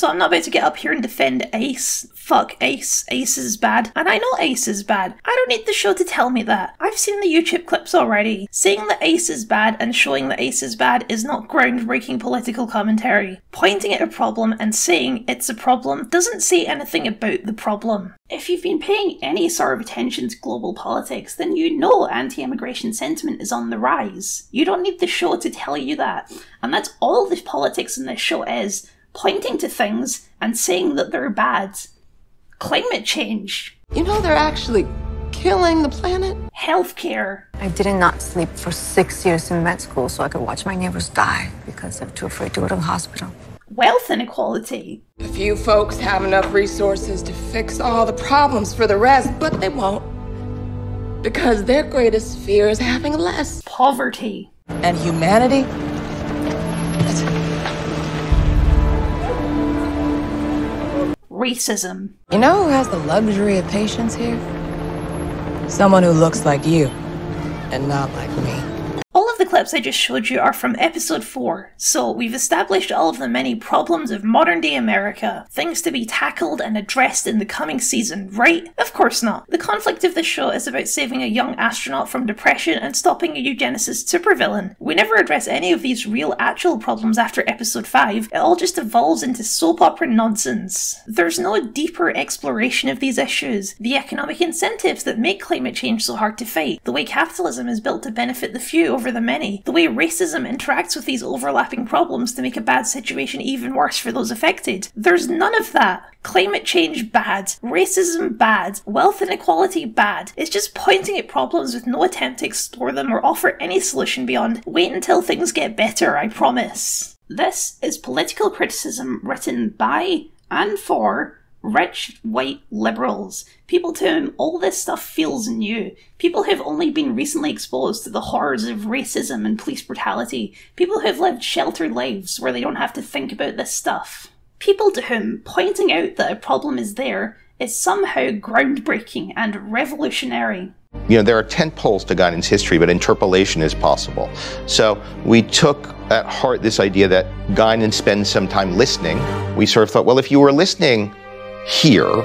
[SPEAKER 1] So I'm not about to get up here and defend ICE. Fuck ICE. ICE is bad. And I know ICE is bad. I don't need the show to tell me that. I've seen the YouTube clips already. Saying that ICE is bad and showing that ICE is bad is not groundbreaking political commentary. Pointing at a problem and saying it's a problem doesn't say anything about the problem. If you've been paying any sort of attention to global politics, then you know anti immigration sentiment is on the rise. You don't need the show to tell you that. And that's all the politics in this show is pointing to things and saying that they're bad. Climate change.
[SPEAKER 10] You know they're actually killing the planet?
[SPEAKER 1] Healthcare.
[SPEAKER 18] I did not not sleep for six years in med school so I could watch my neighbors die because I'm too afraid to go to the hospital.
[SPEAKER 1] Wealth inequality.
[SPEAKER 10] A few folks have enough resources to fix all the problems for the rest, but they won't. Because their greatest fear is having less.
[SPEAKER 1] Poverty.
[SPEAKER 10] And humanity?
[SPEAKER 1] Racism.
[SPEAKER 10] You know who has the luxury of patience here? Someone who looks like you, and not like me.
[SPEAKER 1] Clips I just showed you are from episode 4, so we've established all of the many problems of modern day America, things to be tackled and addressed in the coming season, right? Of course not. The conflict of this show is about saving a young astronaut from depression and stopping a eugenicist supervillain. We never address any of these real actual problems after episode 5, it all just evolves into soap opera nonsense. There's no deeper exploration of these issues, the economic incentives that make climate change so hard to fight, the way capitalism is built to benefit the few over the many, the way racism interacts with these overlapping problems to make a bad situation even worse for those affected. There's none of that. Climate change bad, racism bad, wealth inequality bad. It's just pointing at problems with no attempt to explore them or offer any solution beyond wait until things get better, I promise. This is political criticism written by and for rich white liberals, people to whom all this stuff feels new, people who have only been recently exposed to the horrors of racism and police brutality, people who have lived sheltered lives where they don't have to think about this stuff. People to whom pointing out that a problem is there is somehow groundbreaking and revolutionary.
[SPEAKER 19] You know, there are tent poles to Guinan's history, but interpolation is possible. So we took at heart this idea that Guinan spends some time listening. We sort of thought, well, if you were listening here,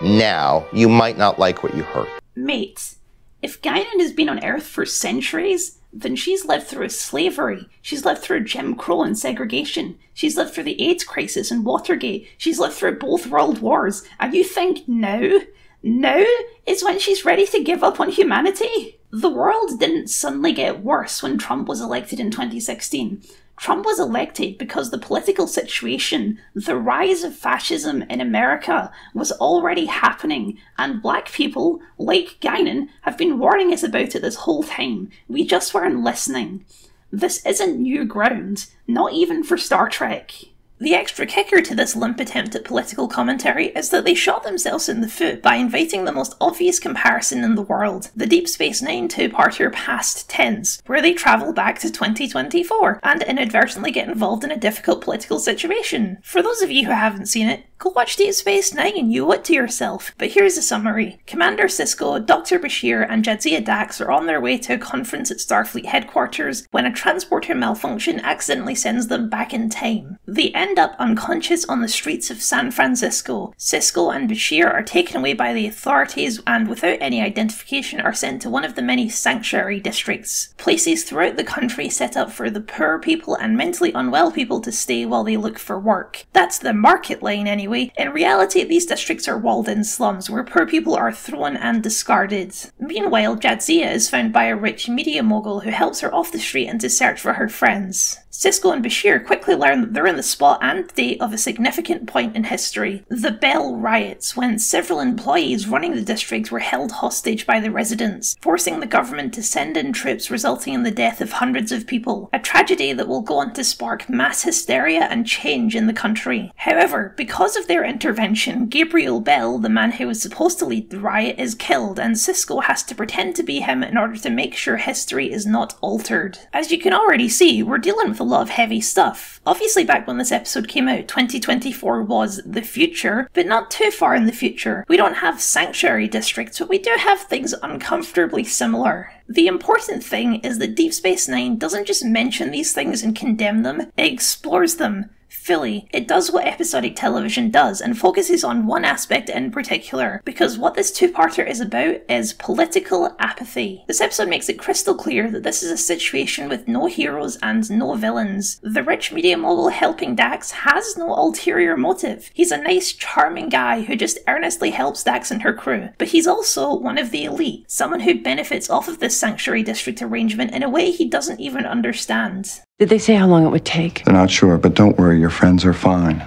[SPEAKER 19] now, you might not like what you heard.
[SPEAKER 1] Mate, if Guinan has been on Earth for centuries, then she's lived through slavery. She's lived through Jim Crow and segregation. She's lived through the AIDS crisis and Watergate. She's lived through both world wars. And you think now, now is when she's ready to give up on humanity? The world didn't suddenly get worse when Trump was elected in 2016. Trump was elected because the political situation, the rise of fascism in America, was already happening, and black people, like Guinan, have been warning us about it this whole time. We just weren't listening. This isn't new ground, not even for Star Trek. The extra kicker to this limp attempt at political commentary is that they shot themselves in the foot by inviting the most obvious comparison in the world, the Deep Space Nine two-parter Past Tense, where they travel back to 2024 and inadvertently get involved in a difficult political situation. For those of you who haven't seen it, go watch Deep Space Nine and you it to yourself. But here's a summary. Commander Sisko, Dr. Bashir, and Jadzia Dax are on their way to a conference at Starfleet headquarters when a transporter malfunction accidentally sends them back in time. They end up unconscious on the streets of San Francisco. Sisko and Bashir are taken away by the authorities and, without any identification, are sent to one of the many sanctuary districts, places throughout the country set up for the poor people and mentally unwell people to stay while they look for work. That's the market line, anyway. In reality, these districts are walled in slums where poor people are thrown and discarded. Meanwhile, Jadzia is found by a rich media mogul who helps her off the street and to search for her friends. Sisko and Bashir quickly learn that they're in the spot and date of a significant point in history the Bell Riots, when several employees running the district were held hostage by the residents, forcing the government to send in troops, resulting in the death of hundreds of people. A tragedy that will go on to spark mass hysteria and change in the country. However, because of their intervention, Gabriel Bell, the man who was supposed to lead the riot, is killed, and Sisko has to pretend to be him in order to make sure history is not altered. As you can already see, we're dealing with a lot of heavy stuff. Obviously, back when this episode came out, 2024 was the future, but not too far in the future. We don't have sanctuary districts, but we do have things uncomfortably similar. The important thing is that Deep Space Nine doesn't just mention these things and condemn them, it explores them fully. It does what episodic television does and focuses on one aspect in particular, because what this two-parter is about is political apathy. This episode makes it crystal clear that this is a situation with no heroes and no villains. The rich media mogul helping Dax has no ulterior motive. He's a nice, charming guy who just earnestly helps Dax and her crew, but he's also one of the elite, someone who benefits off of this sanctuary district arrangement in a way he doesn't even understand.
[SPEAKER 20] Did they say how long it would take?
[SPEAKER 21] They're not sure, but don't worry, your friends are fine.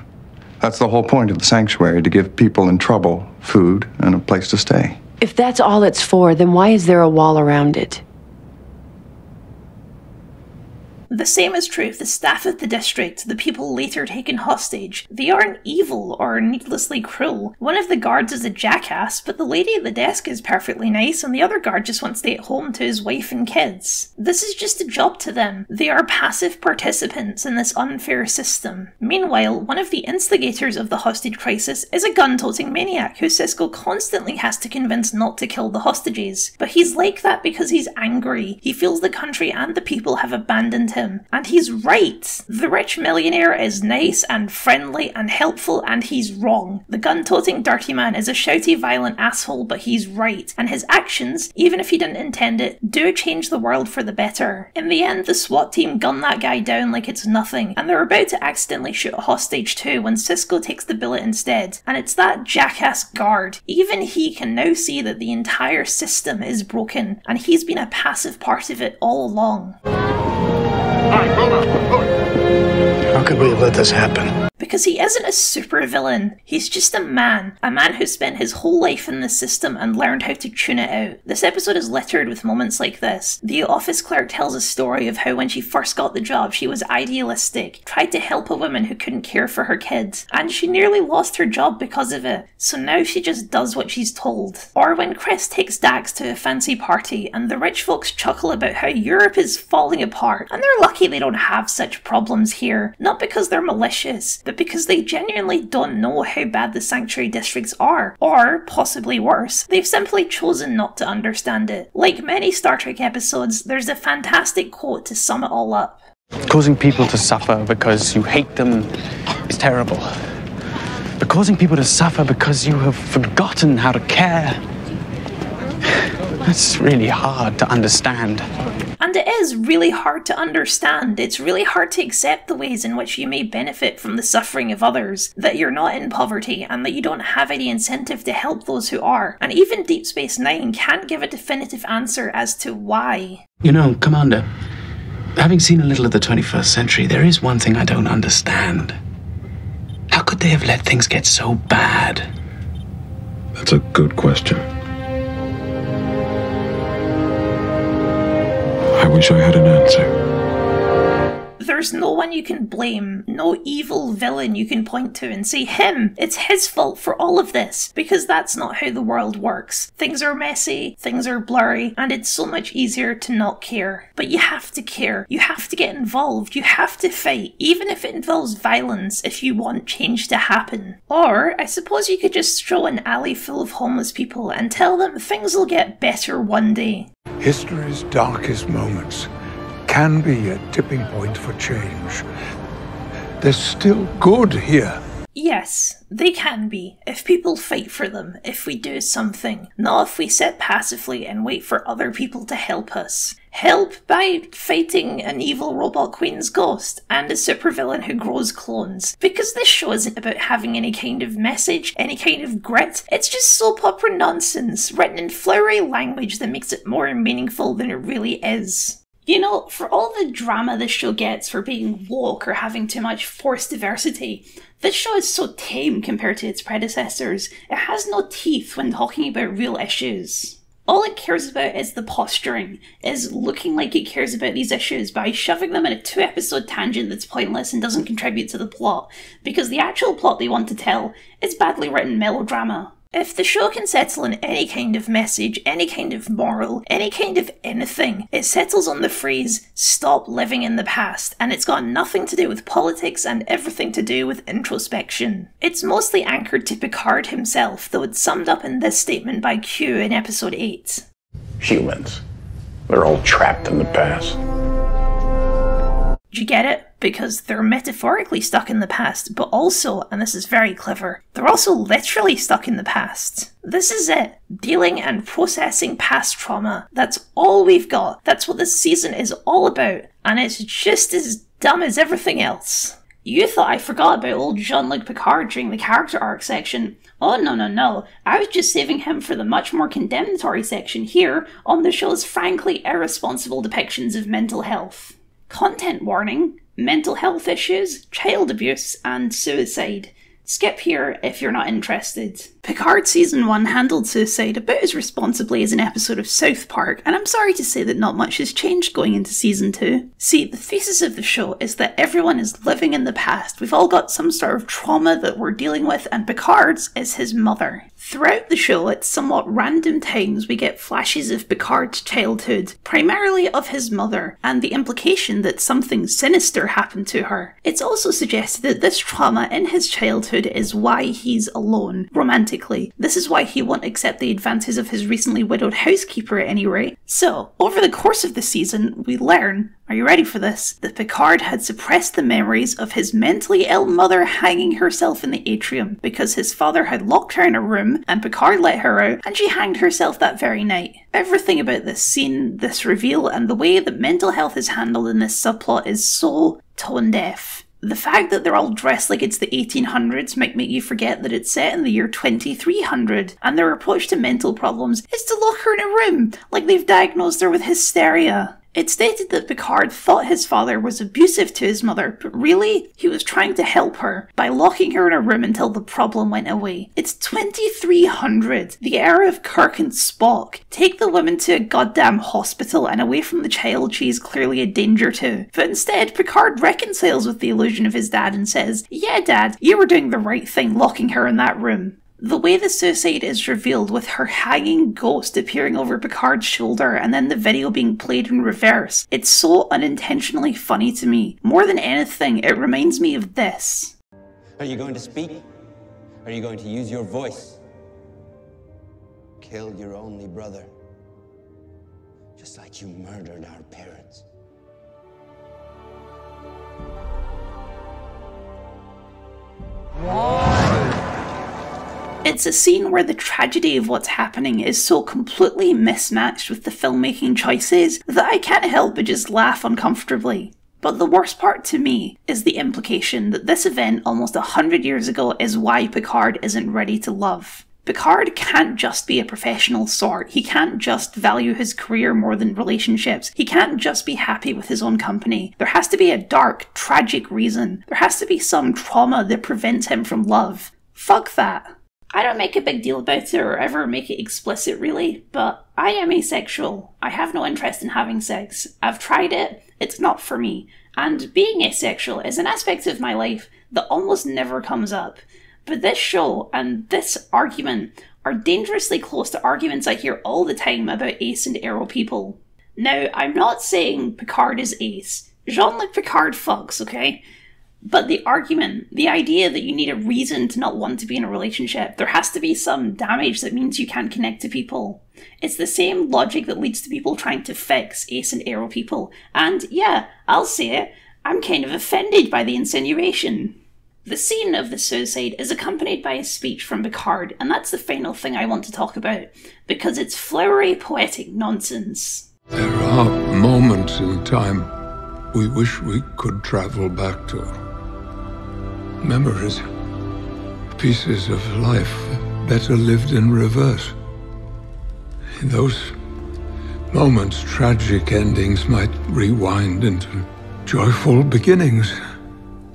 [SPEAKER 21] That's the whole point of the sanctuary to give people in trouble food and a place to stay.
[SPEAKER 20] If that's all it's for, then why is there a wall around it?
[SPEAKER 1] The same is true of the staff of the district, the people later taken hostage. They aren't evil or needlessly cruel. One of the guards is a jackass, but the lady at the desk is perfectly nice, and the other guard just wants to stay at home to his wife and kids. This is just a job to them. They are passive participants in this unfair system. Meanwhile, one of the instigators of the hostage crisis is a gun toting maniac who Sisko constantly has to convince not to kill the hostages. But he's like that because he's angry. He feels the country and the people have abandoned him him. And he's right. The rich millionaire is nice and friendly and helpful, and he's wrong. The gun toting dirty man is a shouty, violent asshole, but he's right. And his actions, even if he didn't intend it, do change the world for the better. In the end, the SWAT team gun that guy down like it's nothing, and they're about to accidentally shoot a hostage too when Sisko takes the bullet instead. And it's that jackass guard. Even he can now see that the entire system is broken, and he's been a passive part of it all along. All right, roll up. Over.
[SPEAKER 22] How could we have let this happen?
[SPEAKER 1] Because he isn't a supervillain. He's just a man. A man who spent his whole life in the system and learned how to tune it out. This episode is littered with moments like this. The office clerk tells a story of how when she first got the job, she was idealistic, tried to help a woman who couldn't care for her kids, and she nearly lost her job because of it. So now she just does what she's told. Or when Chris takes Dax to a fancy party and the rich folks chuckle about how Europe is falling apart, and they're lucky they don't have such problems here. Not because they're malicious, but because they genuinely don't know how bad the sanctuary districts are, or possibly worse, they've simply chosen not to understand it. Like many Star Trek episodes, there's a fantastic quote to sum it all up.
[SPEAKER 22] Causing people to suffer because you hate them is terrible. But causing people to suffer because you have forgotten how to care, (sighs) that's really hard to understand.
[SPEAKER 1] And it is really hard to understand. It's really hard to accept the ways in which you may benefit from the suffering of others, that you're not in poverty, and that you don't have any incentive to help those who are. And even Deep Space Nine can't give a definitive answer as to why.
[SPEAKER 22] You know, Commander, having seen a little of the 21st century, there is one thing I don't understand. How could they have let things get so bad?
[SPEAKER 9] That's a good question. Wish I had an answer.
[SPEAKER 1] There's no one you can blame, no evil villain you can point to and say, him, it's his fault for all of this, because that's not how the world works. Things are messy, things are blurry, and it's so much easier to not care. But you have to care, you have to get involved, you have to fight, even if it involves violence, if you want change to happen. Or, I suppose you could just stroll an alley full of homeless people and tell them things will get better one day.
[SPEAKER 9] History's darkest moments can be a tipping point for change. There's still good here.
[SPEAKER 1] Yes, they can be, if people fight for them, if we do something, not if we sit passively and wait for other people to help us. Help by fighting an evil robot queen's ghost and a supervillain who grows clones. Because this show isn't about having any kind of message, any kind of grit, it's just soap opera nonsense, written in flowery language that makes it more meaningful than it really is. You know, for all the drama this show gets for being woke or having too much forced diversity, this show is so tame compared to its predecessors. It has no teeth when talking about real issues. All it cares about is the posturing, is looking like it cares about these issues by shoving them in a two episode tangent that's pointless and doesn't contribute to the plot, because the actual plot they want to tell is badly written melodrama. If the show can settle on any kind of message, any kind of moral, any kind of anything, it settles on the phrase, stop living in the past, and it's got nothing to do with politics and everything to do with introspection. It's mostly anchored to Picard himself, though it's summed up in this statement by Q in episode 8.
[SPEAKER 23] Humans. They're all trapped in the past.
[SPEAKER 1] Do you get it? Because they're metaphorically stuck in the past, but also, and this is very clever, they're also literally stuck in the past. This is it. Dealing and processing past trauma. That's all we've got. That's what this season is all about. And it's just as dumb as everything else. You thought I forgot about old Jean Luc Picard during the character arc section. Oh, no, no, no. I was just saving him for the much more condemnatory section here on the show's frankly irresponsible depictions of mental health. Content warning mental health issues, child abuse, and suicide. Skip here if you're not interested. Picard Season 1 handled suicide about as responsibly as an episode of South Park, and I'm sorry to say that not much has changed going into Season 2. See, the thesis of the show is that everyone is living in the past. We've all got some sort of trauma that we're dealing with, and Picard's is his mother. Throughout the show, at somewhat random times, we get flashes of Picard's childhood, primarily of his mother, and the implication that something sinister happened to her. It's also suggested that this trauma in his childhood is why he's alone, romantically. This is why he won't accept the advances of his recently widowed housekeeper at any rate. So, over the course of the season, we learn are you ready for this? That Picard had suppressed the memories of his mentally ill mother hanging herself in the atrium because his father had locked her in a room and Picard let her out and she hanged herself that very night. Everything about this scene, this reveal, and the way that mental health is handled in this subplot is so tone deaf. The fact that they're all dressed like it's the 1800s might make you forget that it's set in the year 2300, and their approach to mental problems is to lock her in a room, like they've diagnosed her with hysteria. It's stated that Picard thought his father was abusive to his mother, but really, he was trying to help her by locking her in a room until the problem went away. It's 2300, the era of Kirk and Spock. Take the woman to a goddamn hospital and away from the child she is clearly a danger to. But instead, Picard reconciles with the illusion of his dad and says, Yeah, dad, you were doing the right thing locking her in that room. The way the suicide is revealed with her hanging ghost appearing over Picard's shoulder and then the video being played in reverse, it's so unintentionally funny to me. More than anything, it reminds me of this.
[SPEAKER 24] Are you going to speak? Are you going to use your voice? Kill your only brother. Just like you murdered our parents.
[SPEAKER 1] It's a scene where the tragedy of what's happening is so completely mismatched with the filmmaking choices that I can't help but just laugh uncomfortably. But the worst part to me is the implication that this event almost a hundred years ago is why Picard isn't ready to love. Picard can't just be a professional sort. He can't just value his career more than relationships. He can't just be happy with his own company. There has to be a dark, tragic reason. There has to be some trauma that prevents him from love. Fuck that. I don't make a big deal about it or ever make it explicit, really, but I am asexual. I have no interest in having sex. I've tried it, it's not for me. and being asexual is an aspect of my life that almost never comes up. But this show and this argument are dangerously close to arguments I hear all the time about ace and aro people. Now, I'm not saying Picard is ace. Jean Luc Picard fucks, okay? But the argument, the idea that you need a reason to not want to be in a relationship, there has to be some damage that means you can't connect to people. It's the same logic that leads to people trying to fix Ace and Aro people. And yeah, I'll say it, I'm kind of offended by the insinuation. The scene of the suicide is accompanied by a speech from Picard, and that's the final thing I want to talk about, because it's flowery, poetic nonsense.
[SPEAKER 9] There are moments in time we wish we could travel back to. Memories, pieces of life better lived in reverse. In those moments, tragic endings might rewind into joyful beginnings.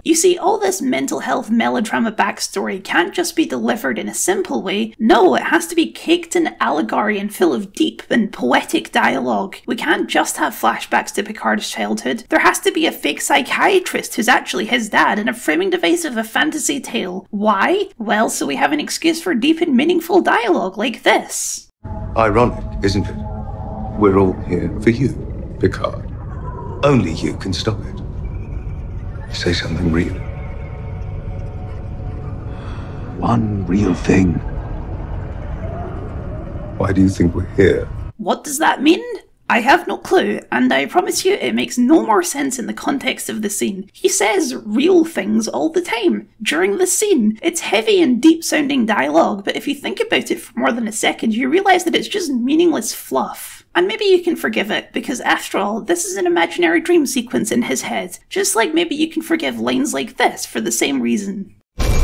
[SPEAKER 1] You see, all this mental health melodrama backstory can't just be delivered in a simple way. No, it has to be caked in allegory and full of deep and poetic dialogue. We can't just have flashbacks to Picard's childhood. There has to be a fake psychiatrist who's actually his dad and a framing device of a fantasy tale. Why? Well, so we have an excuse for deep and meaningful dialogue like this.
[SPEAKER 25] Ironic, isn't it? We're all here for you, Picard. Only you can stop it. Say something real. One real thing. Why do you think we're here?
[SPEAKER 1] What does that mean? I have no clue, and I promise you it makes no more sense in the context of the scene. He says real things all the time during the scene. It's heavy and deep sounding dialogue, but if you think about it for more than a second, you realise that it's just meaningless fluff. And maybe you can forgive it, because after all, this is an imaginary dream sequence in his head, just like maybe you can forgive lines like this for the same reason.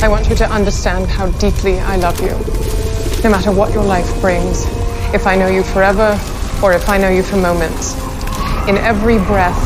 [SPEAKER 10] I want you to understand how deeply I love you. No matter what your life brings, if I know you forever or if I know you for moments. In every breath,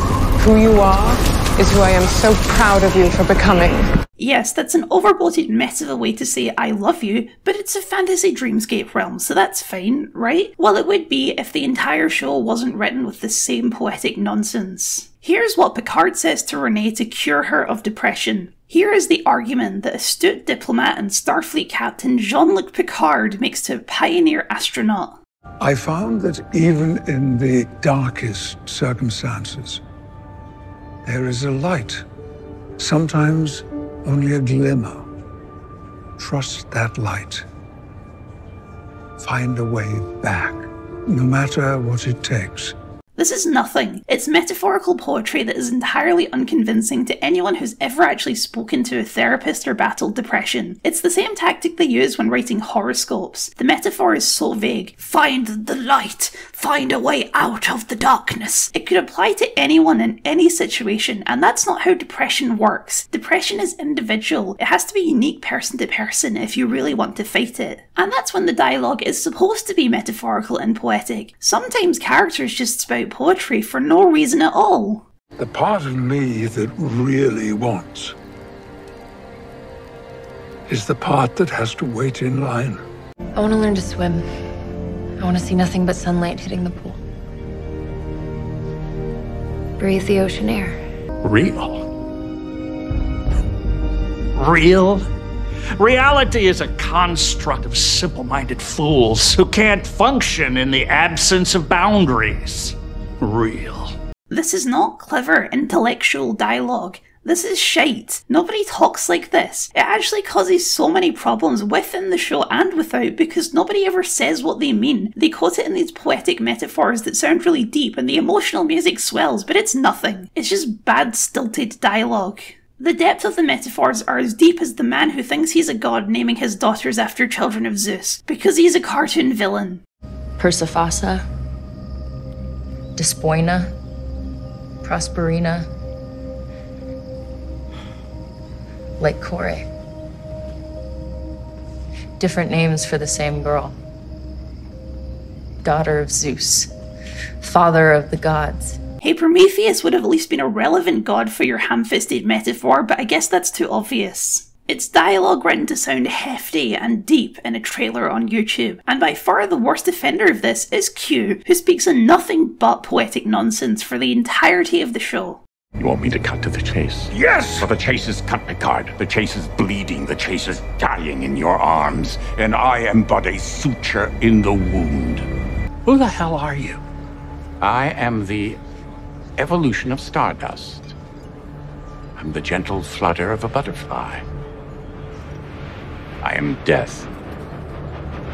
[SPEAKER 10] who you are is who I am so proud of you for becoming.
[SPEAKER 1] Yes, that's an overbloated mess of a way to say I love you, but it's a fantasy dreamscape realm, so that's fine, right? Well, it would be if the entire show wasn't written with the same poetic nonsense. Here's what Picard says to Renee to cure her of depression. Here is the argument that astute diplomat and Starfleet captain Jean Luc Picard makes to a pioneer astronaut.
[SPEAKER 9] I found that even in the darkest circumstances, there is a light, sometimes only a glimmer. Trust that light. Find a way back, no matter what it takes.
[SPEAKER 1] This is nothing. It's metaphorical poetry that is entirely unconvincing to anyone who's ever actually spoken to a therapist or battled depression. It's the same tactic they use when writing horoscopes. The metaphor is so vague. Find the light. Find a way out of the darkness. It could apply to anyone in any situation, and that's not how depression works. Depression is individual. It has to be unique person to person if you really want to fight it. And that's when the dialogue is supposed to be metaphorical and poetic. Sometimes characters just spout poetry for no reason at all.
[SPEAKER 9] The part of me that really wants is the part that has to wait in line.
[SPEAKER 26] I want to learn to swim. I want to see nothing but sunlight hitting the pool. Breathe the ocean air.
[SPEAKER 27] Real? Real? Reality is a construct of simple minded fools who can't function in the absence of boundaries. Real.
[SPEAKER 1] This is not clever, intellectual dialogue. This is shite. Nobody talks like this. It actually causes so many problems within the show and without because nobody ever says what they mean. They quote it in these poetic metaphors that sound really deep and the emotional music swells, but it's nothing. It's just bad, stilted dialogue. The depth of the metaphors are as deep as the man who thinks he's a god naming his daughters after children of Zeus, because he's a cartoon villain.
[SPEAKER 26] Persephassa. Despoina. Proserpina. Lake Kore. Different names for the same girl. Daughter of Zeus. Father of the gods.
[SPEAKER 1] Hey, Prometheus would have at least been a relevant god for your ham fisted metaphor, but I guess that's too obvious. It's dialogue written to sound hefty and deep in a trailer on YouTube, and by far the worst offender of this is Q, who speaks in nothing but poetic nonsense for the entirety of the show.
[SPEAKER 17] You want me to cut to the chase?
[SPEAKER 27] Yes!
[SPEAKER 17] Well, the chase is cut, Picard. The chase is bleeding. The chase is dying in your arms. And I am but a suture in the wound.
[SPEAKER 27] Who the hell are you?
[SPEAKER 17] I am the evolution of stardust. I'm the gentle flutter of a butterfly. I am death,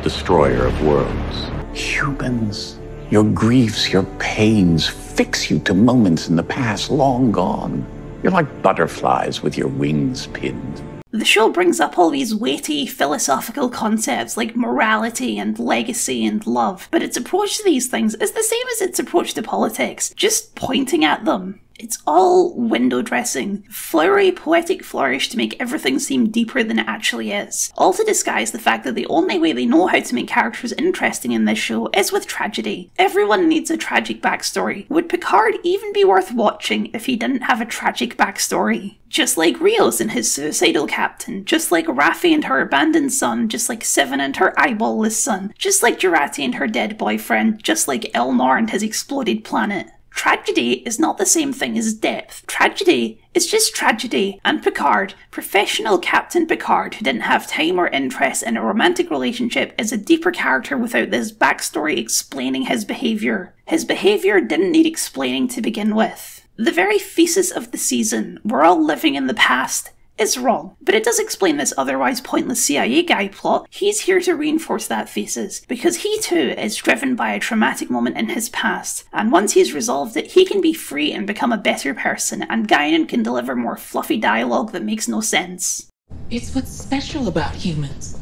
[SPEAKER 17] destroyer of worlds. Humans, your griefs, your pains fix you to moments in the past long gone. You're like butterflies with your wings pinned.
[SPEAKER 1] The show brings up all these weighty philosophical concepts like morality and legacy and love, but its approach to these things is the same as its approach to politics, just pointing at them. It's all window dressing, flowery, poetic flourish to make everything seem deeper than it actually is. All to disguise the fact that the only way they know how to make characters interesting in this show is with tragedy. Everyone needs a tragic backstory. Would Picard even be worth watching if he didn't have a tragic backstory? Just like Rios and his suicidal captain, just like Raffi and her abandoned son, just like Seven and her eyeballless son, just like Jurati and her dead boyfriend, just like Elnor and his exploded planet. Tragedy is not the same thing as depth. Tragedy is just tragedy, and Picard, professional Captain Picard who didn't have time or interest in a romantic relationship, is a deeper character without this backstory explaining his behaviour. His behaviour didn't need explaining to begin with. The very thesis of the season, we're all living in the past, is wrong, but it does explain this otherwise pointless CIA guy plot. He's here to reinforce that thesis, because he too is driven by a traumatic moment in his past, and once he's resolved it, he can be free and become a better person, and Guinan can deliver more fluffy dialogue that makes no sense.
[SPEAKER 28] It's what's special about humans.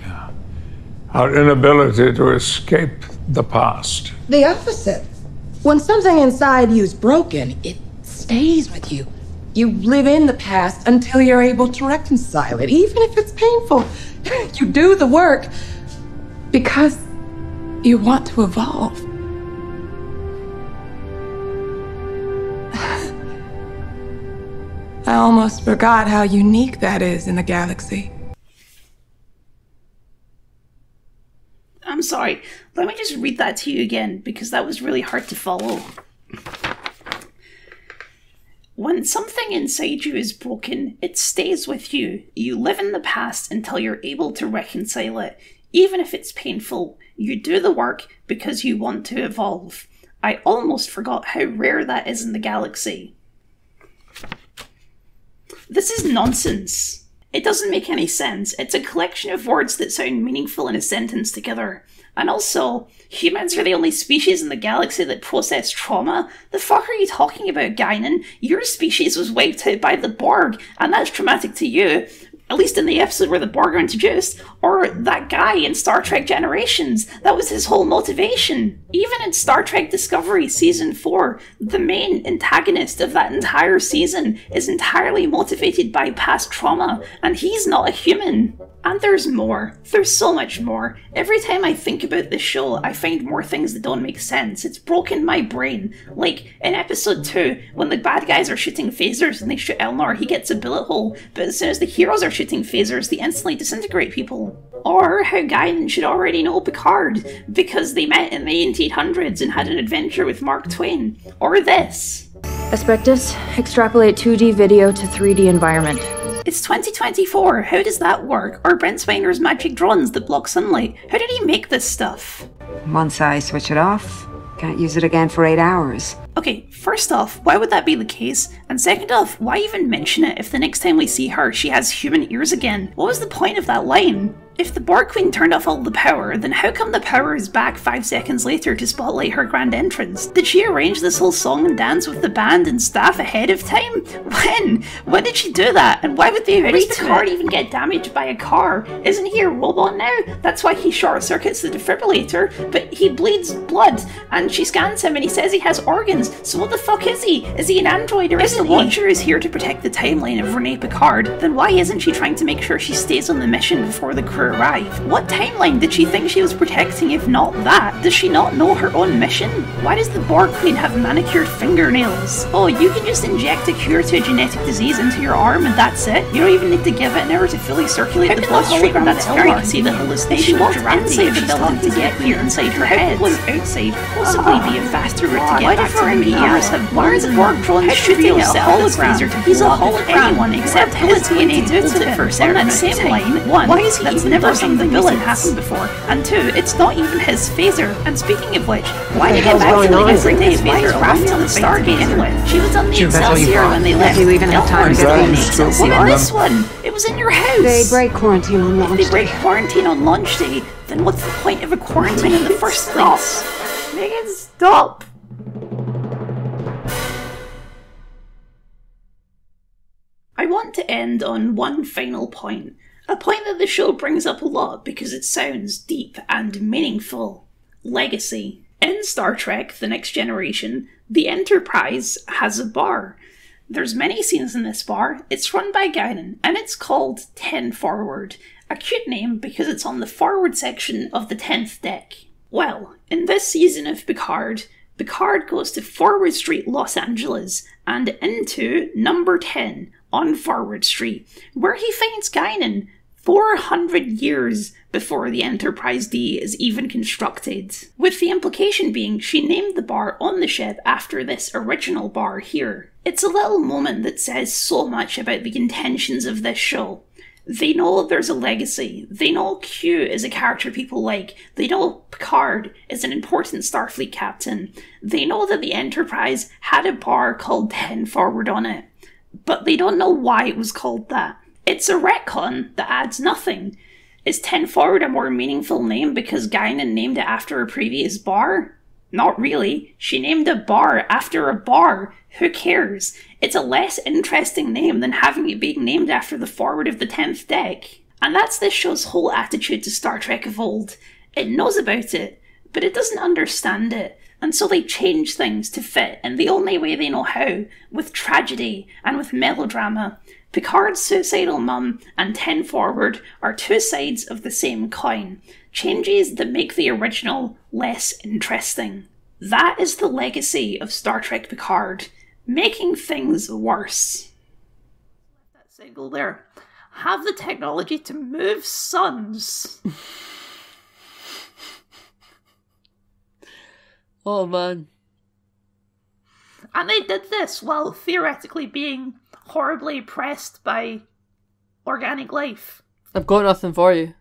[SPEAKER 28] Yeah.
[SPEAKER 9] Our inability to escape the past.
[SPEAKER 28] The opposite. When something inside you is broken, it stays with you. You live in the past until you're able to reconcile it, even if it's painful. (laughs) You do the work because you want to evolve. (sighs) I almost forgot how unique that is in the galaxy.
[SPEAKER 1] I'm sorry, let me just read that to you again because that was really hard to follow. When something inside you is broken, it stays with you. You live in the past until you're able to reconcile it. Even if it's painful, you do the work because you want to evolve. I almost forgot how rare that is in the galaxy. This is nonsense. It doesn't make any sense. It's a collection of words that sound meaningful in a sentence together. And also, humans are the only species in the galaxy that process trauma. The fuck are you talking about, Guinan? Your species was wiped out by the Borg, and that's traumatic to you. At least in the episode where the Borg are introduced. Or that guy in Star Trek Generations. That was his whole motivation. Even in Star Trek Discovery Season 4, the main antagonist of that entire season is entirely motivated by past trauma, and he's not a human. And there's more. There's so much more. Every time I think about this show, I find more things that don't make sense. It's broken my brain. Like in episode 2, when the bad guys are shooting phasers and they shoot Elnor, he gets a bullet hole, but as soon as the heroes are shooting phasers, they instantly disintegrate people. Or how Guinan should already know Picard, because they met in the 1800s and had an adventure with Mark Twain. Or this.
[SPEAKER 29] Aspectus, extrapolate 2D video to 3D environment.
[SPEAKER 1] It's 2024. How does that work? Or Brent Spiner's magic drones that block sunlight? How did he make this stuff?
[SPEAKER 5] Once I switch it off, can't use it again for eight hours.
[SPEAKER 1] Okay, first off, why would that be the case? And second off, why even mention it if the next time we see her she has human ears again? What was the point of that line? If the Borg Queen turned off all the power, then how come the power is back five seconds later to spotlight her grand entrance? Did she arrange this whole song and dance with the band and staff ahead of time? (laughs) When? When did she do that? And why would they agree to Picard even get damaged by a car? Isn't he a robot now? That's why he short circuits the defibrillator, but he bleeds blood, and she scans him and he says he has organs. So what the fuck is he? Is he an android or isn't? If the Watcher is here to protect the timeline of Renee Picard, then why isn't she trying to make sure she stays on the mission before the crew arrive? What timeline did she think she was protecting if not that? Does she not know her own mission? Why does the Borg Queen have manicured fingernails? Oh, you can just inject a cure to a genetic disease into your arm and that's it? You don't even need to give it an hour to fully circulate
[SPEAKER 30] How
[SPEAKER 1] the bloodstream that's very
[SPEAKER 30] her?
[SPEAKER 1] see the
[SPEAKER 30] She
[SPEAKER 1] hallucination of Durante if
[SPEAKER 30] the
[SPEAKER 1] she's talking to get here inside her head. was outside possibly be a ah. faster route to get back to the
[SPEAKER 30] years
[SPEAKER 1] have are the Borg drones shooting at a hologram? He's a hologram. Anyone except his DNA it for certain that same line. One, why is he that's never seen the villain happen before, and two, it's not even his phaser. And speaking of which, why did he
[SPEAKER 5] hell's
[SPEAKER 1] back
[SPEAKER 5] going
[SPEAKER 1] to
[SPEAKER 5] on?
[SPEAKER 1] every day
[SPEAKER 5] His
[SPEAKER 1] phaser
[SPEAKER 5] phaser
[SPEAKER 1] craft
[SPEAKER 5] off
[SPEAKER 1] to the Stargate with? She was on the
[SPEAKER 5] Sure, that's all you
[SPEAKER 1] Excelsior when they
[SPEAKER 5] Did
[SPEAKER 1] left.
[SPEAKER 5] you even have time to
[SPEAKER 1] Don't
[SPEAKER 5] get
[SPEAKER 1] worry,
[SPEAKER 5] the
[SPEAKER 1] the
[SPEAKER 5] scope
[SPEAKER 1] Excelsior. This one, it was in your house.
[SPEAKER 16] They break quarantine on launch
[SPEAKER 1] If they break
[SPEAKER 16] day.
[SPEAKER 1] quarantine on launch day, then what's the point of a quarantine in the first place?
[SPEAKER 30] Megan, stop!
[SPEAKER 1] I want to end on one final point. A point that the show brings up a lot because it sounds deep and meaningful. Legacy. In Star Trek The Next Generation, the Enterprise has a bar. There's many scenes in this bar. It's run by Guinan, and it's called 10 Forward. A cute name because it's on the forward section of the 10th deck. Well, in this season of Picard, Picard goes to Forward Street, Los Angeles, and into number 10 on Forward Street, where he finds Guinan 400 years before the Enterprise D is even constructed. With the implication being she named the bar on the ship after this original bar here. It's a little moment that says so much about the intentions of this show. They know there's a legacy. They know Q is a character people like. They know Picard is an important Starfleet captain. They know that the Enterprise had a bar called 10 Forward on it. But they don't know why it was called that. It's a retcon that adds nothing. Is 10 Forward a more meaningful name because Guinan named it after a previous bar? Not really. She named a bar after a bar. Who cares? It's a less interesting name than having it being named after the forward of the 10th deck. And that's this show's whole attitude to Star Trek of old. It knows about it, but it doesn't understand it. And so they change things to fit in the only way they know how, with tragedy and with melodrama. Picard's suicidal mum and 10 Forward are two sides of the same coin, changes that make the original less interesting. That is the legacy of Star Trek Picard, making things worse.
[SPEAKER 30] That single there. Have the technology to move suns. (laughs)
[SPEAKER 31] Oh man.
[SPEAKER 30] And they did this while theoretically being horribly oppressed by organic life.
[SPEAKER 31] I've got nothing for you.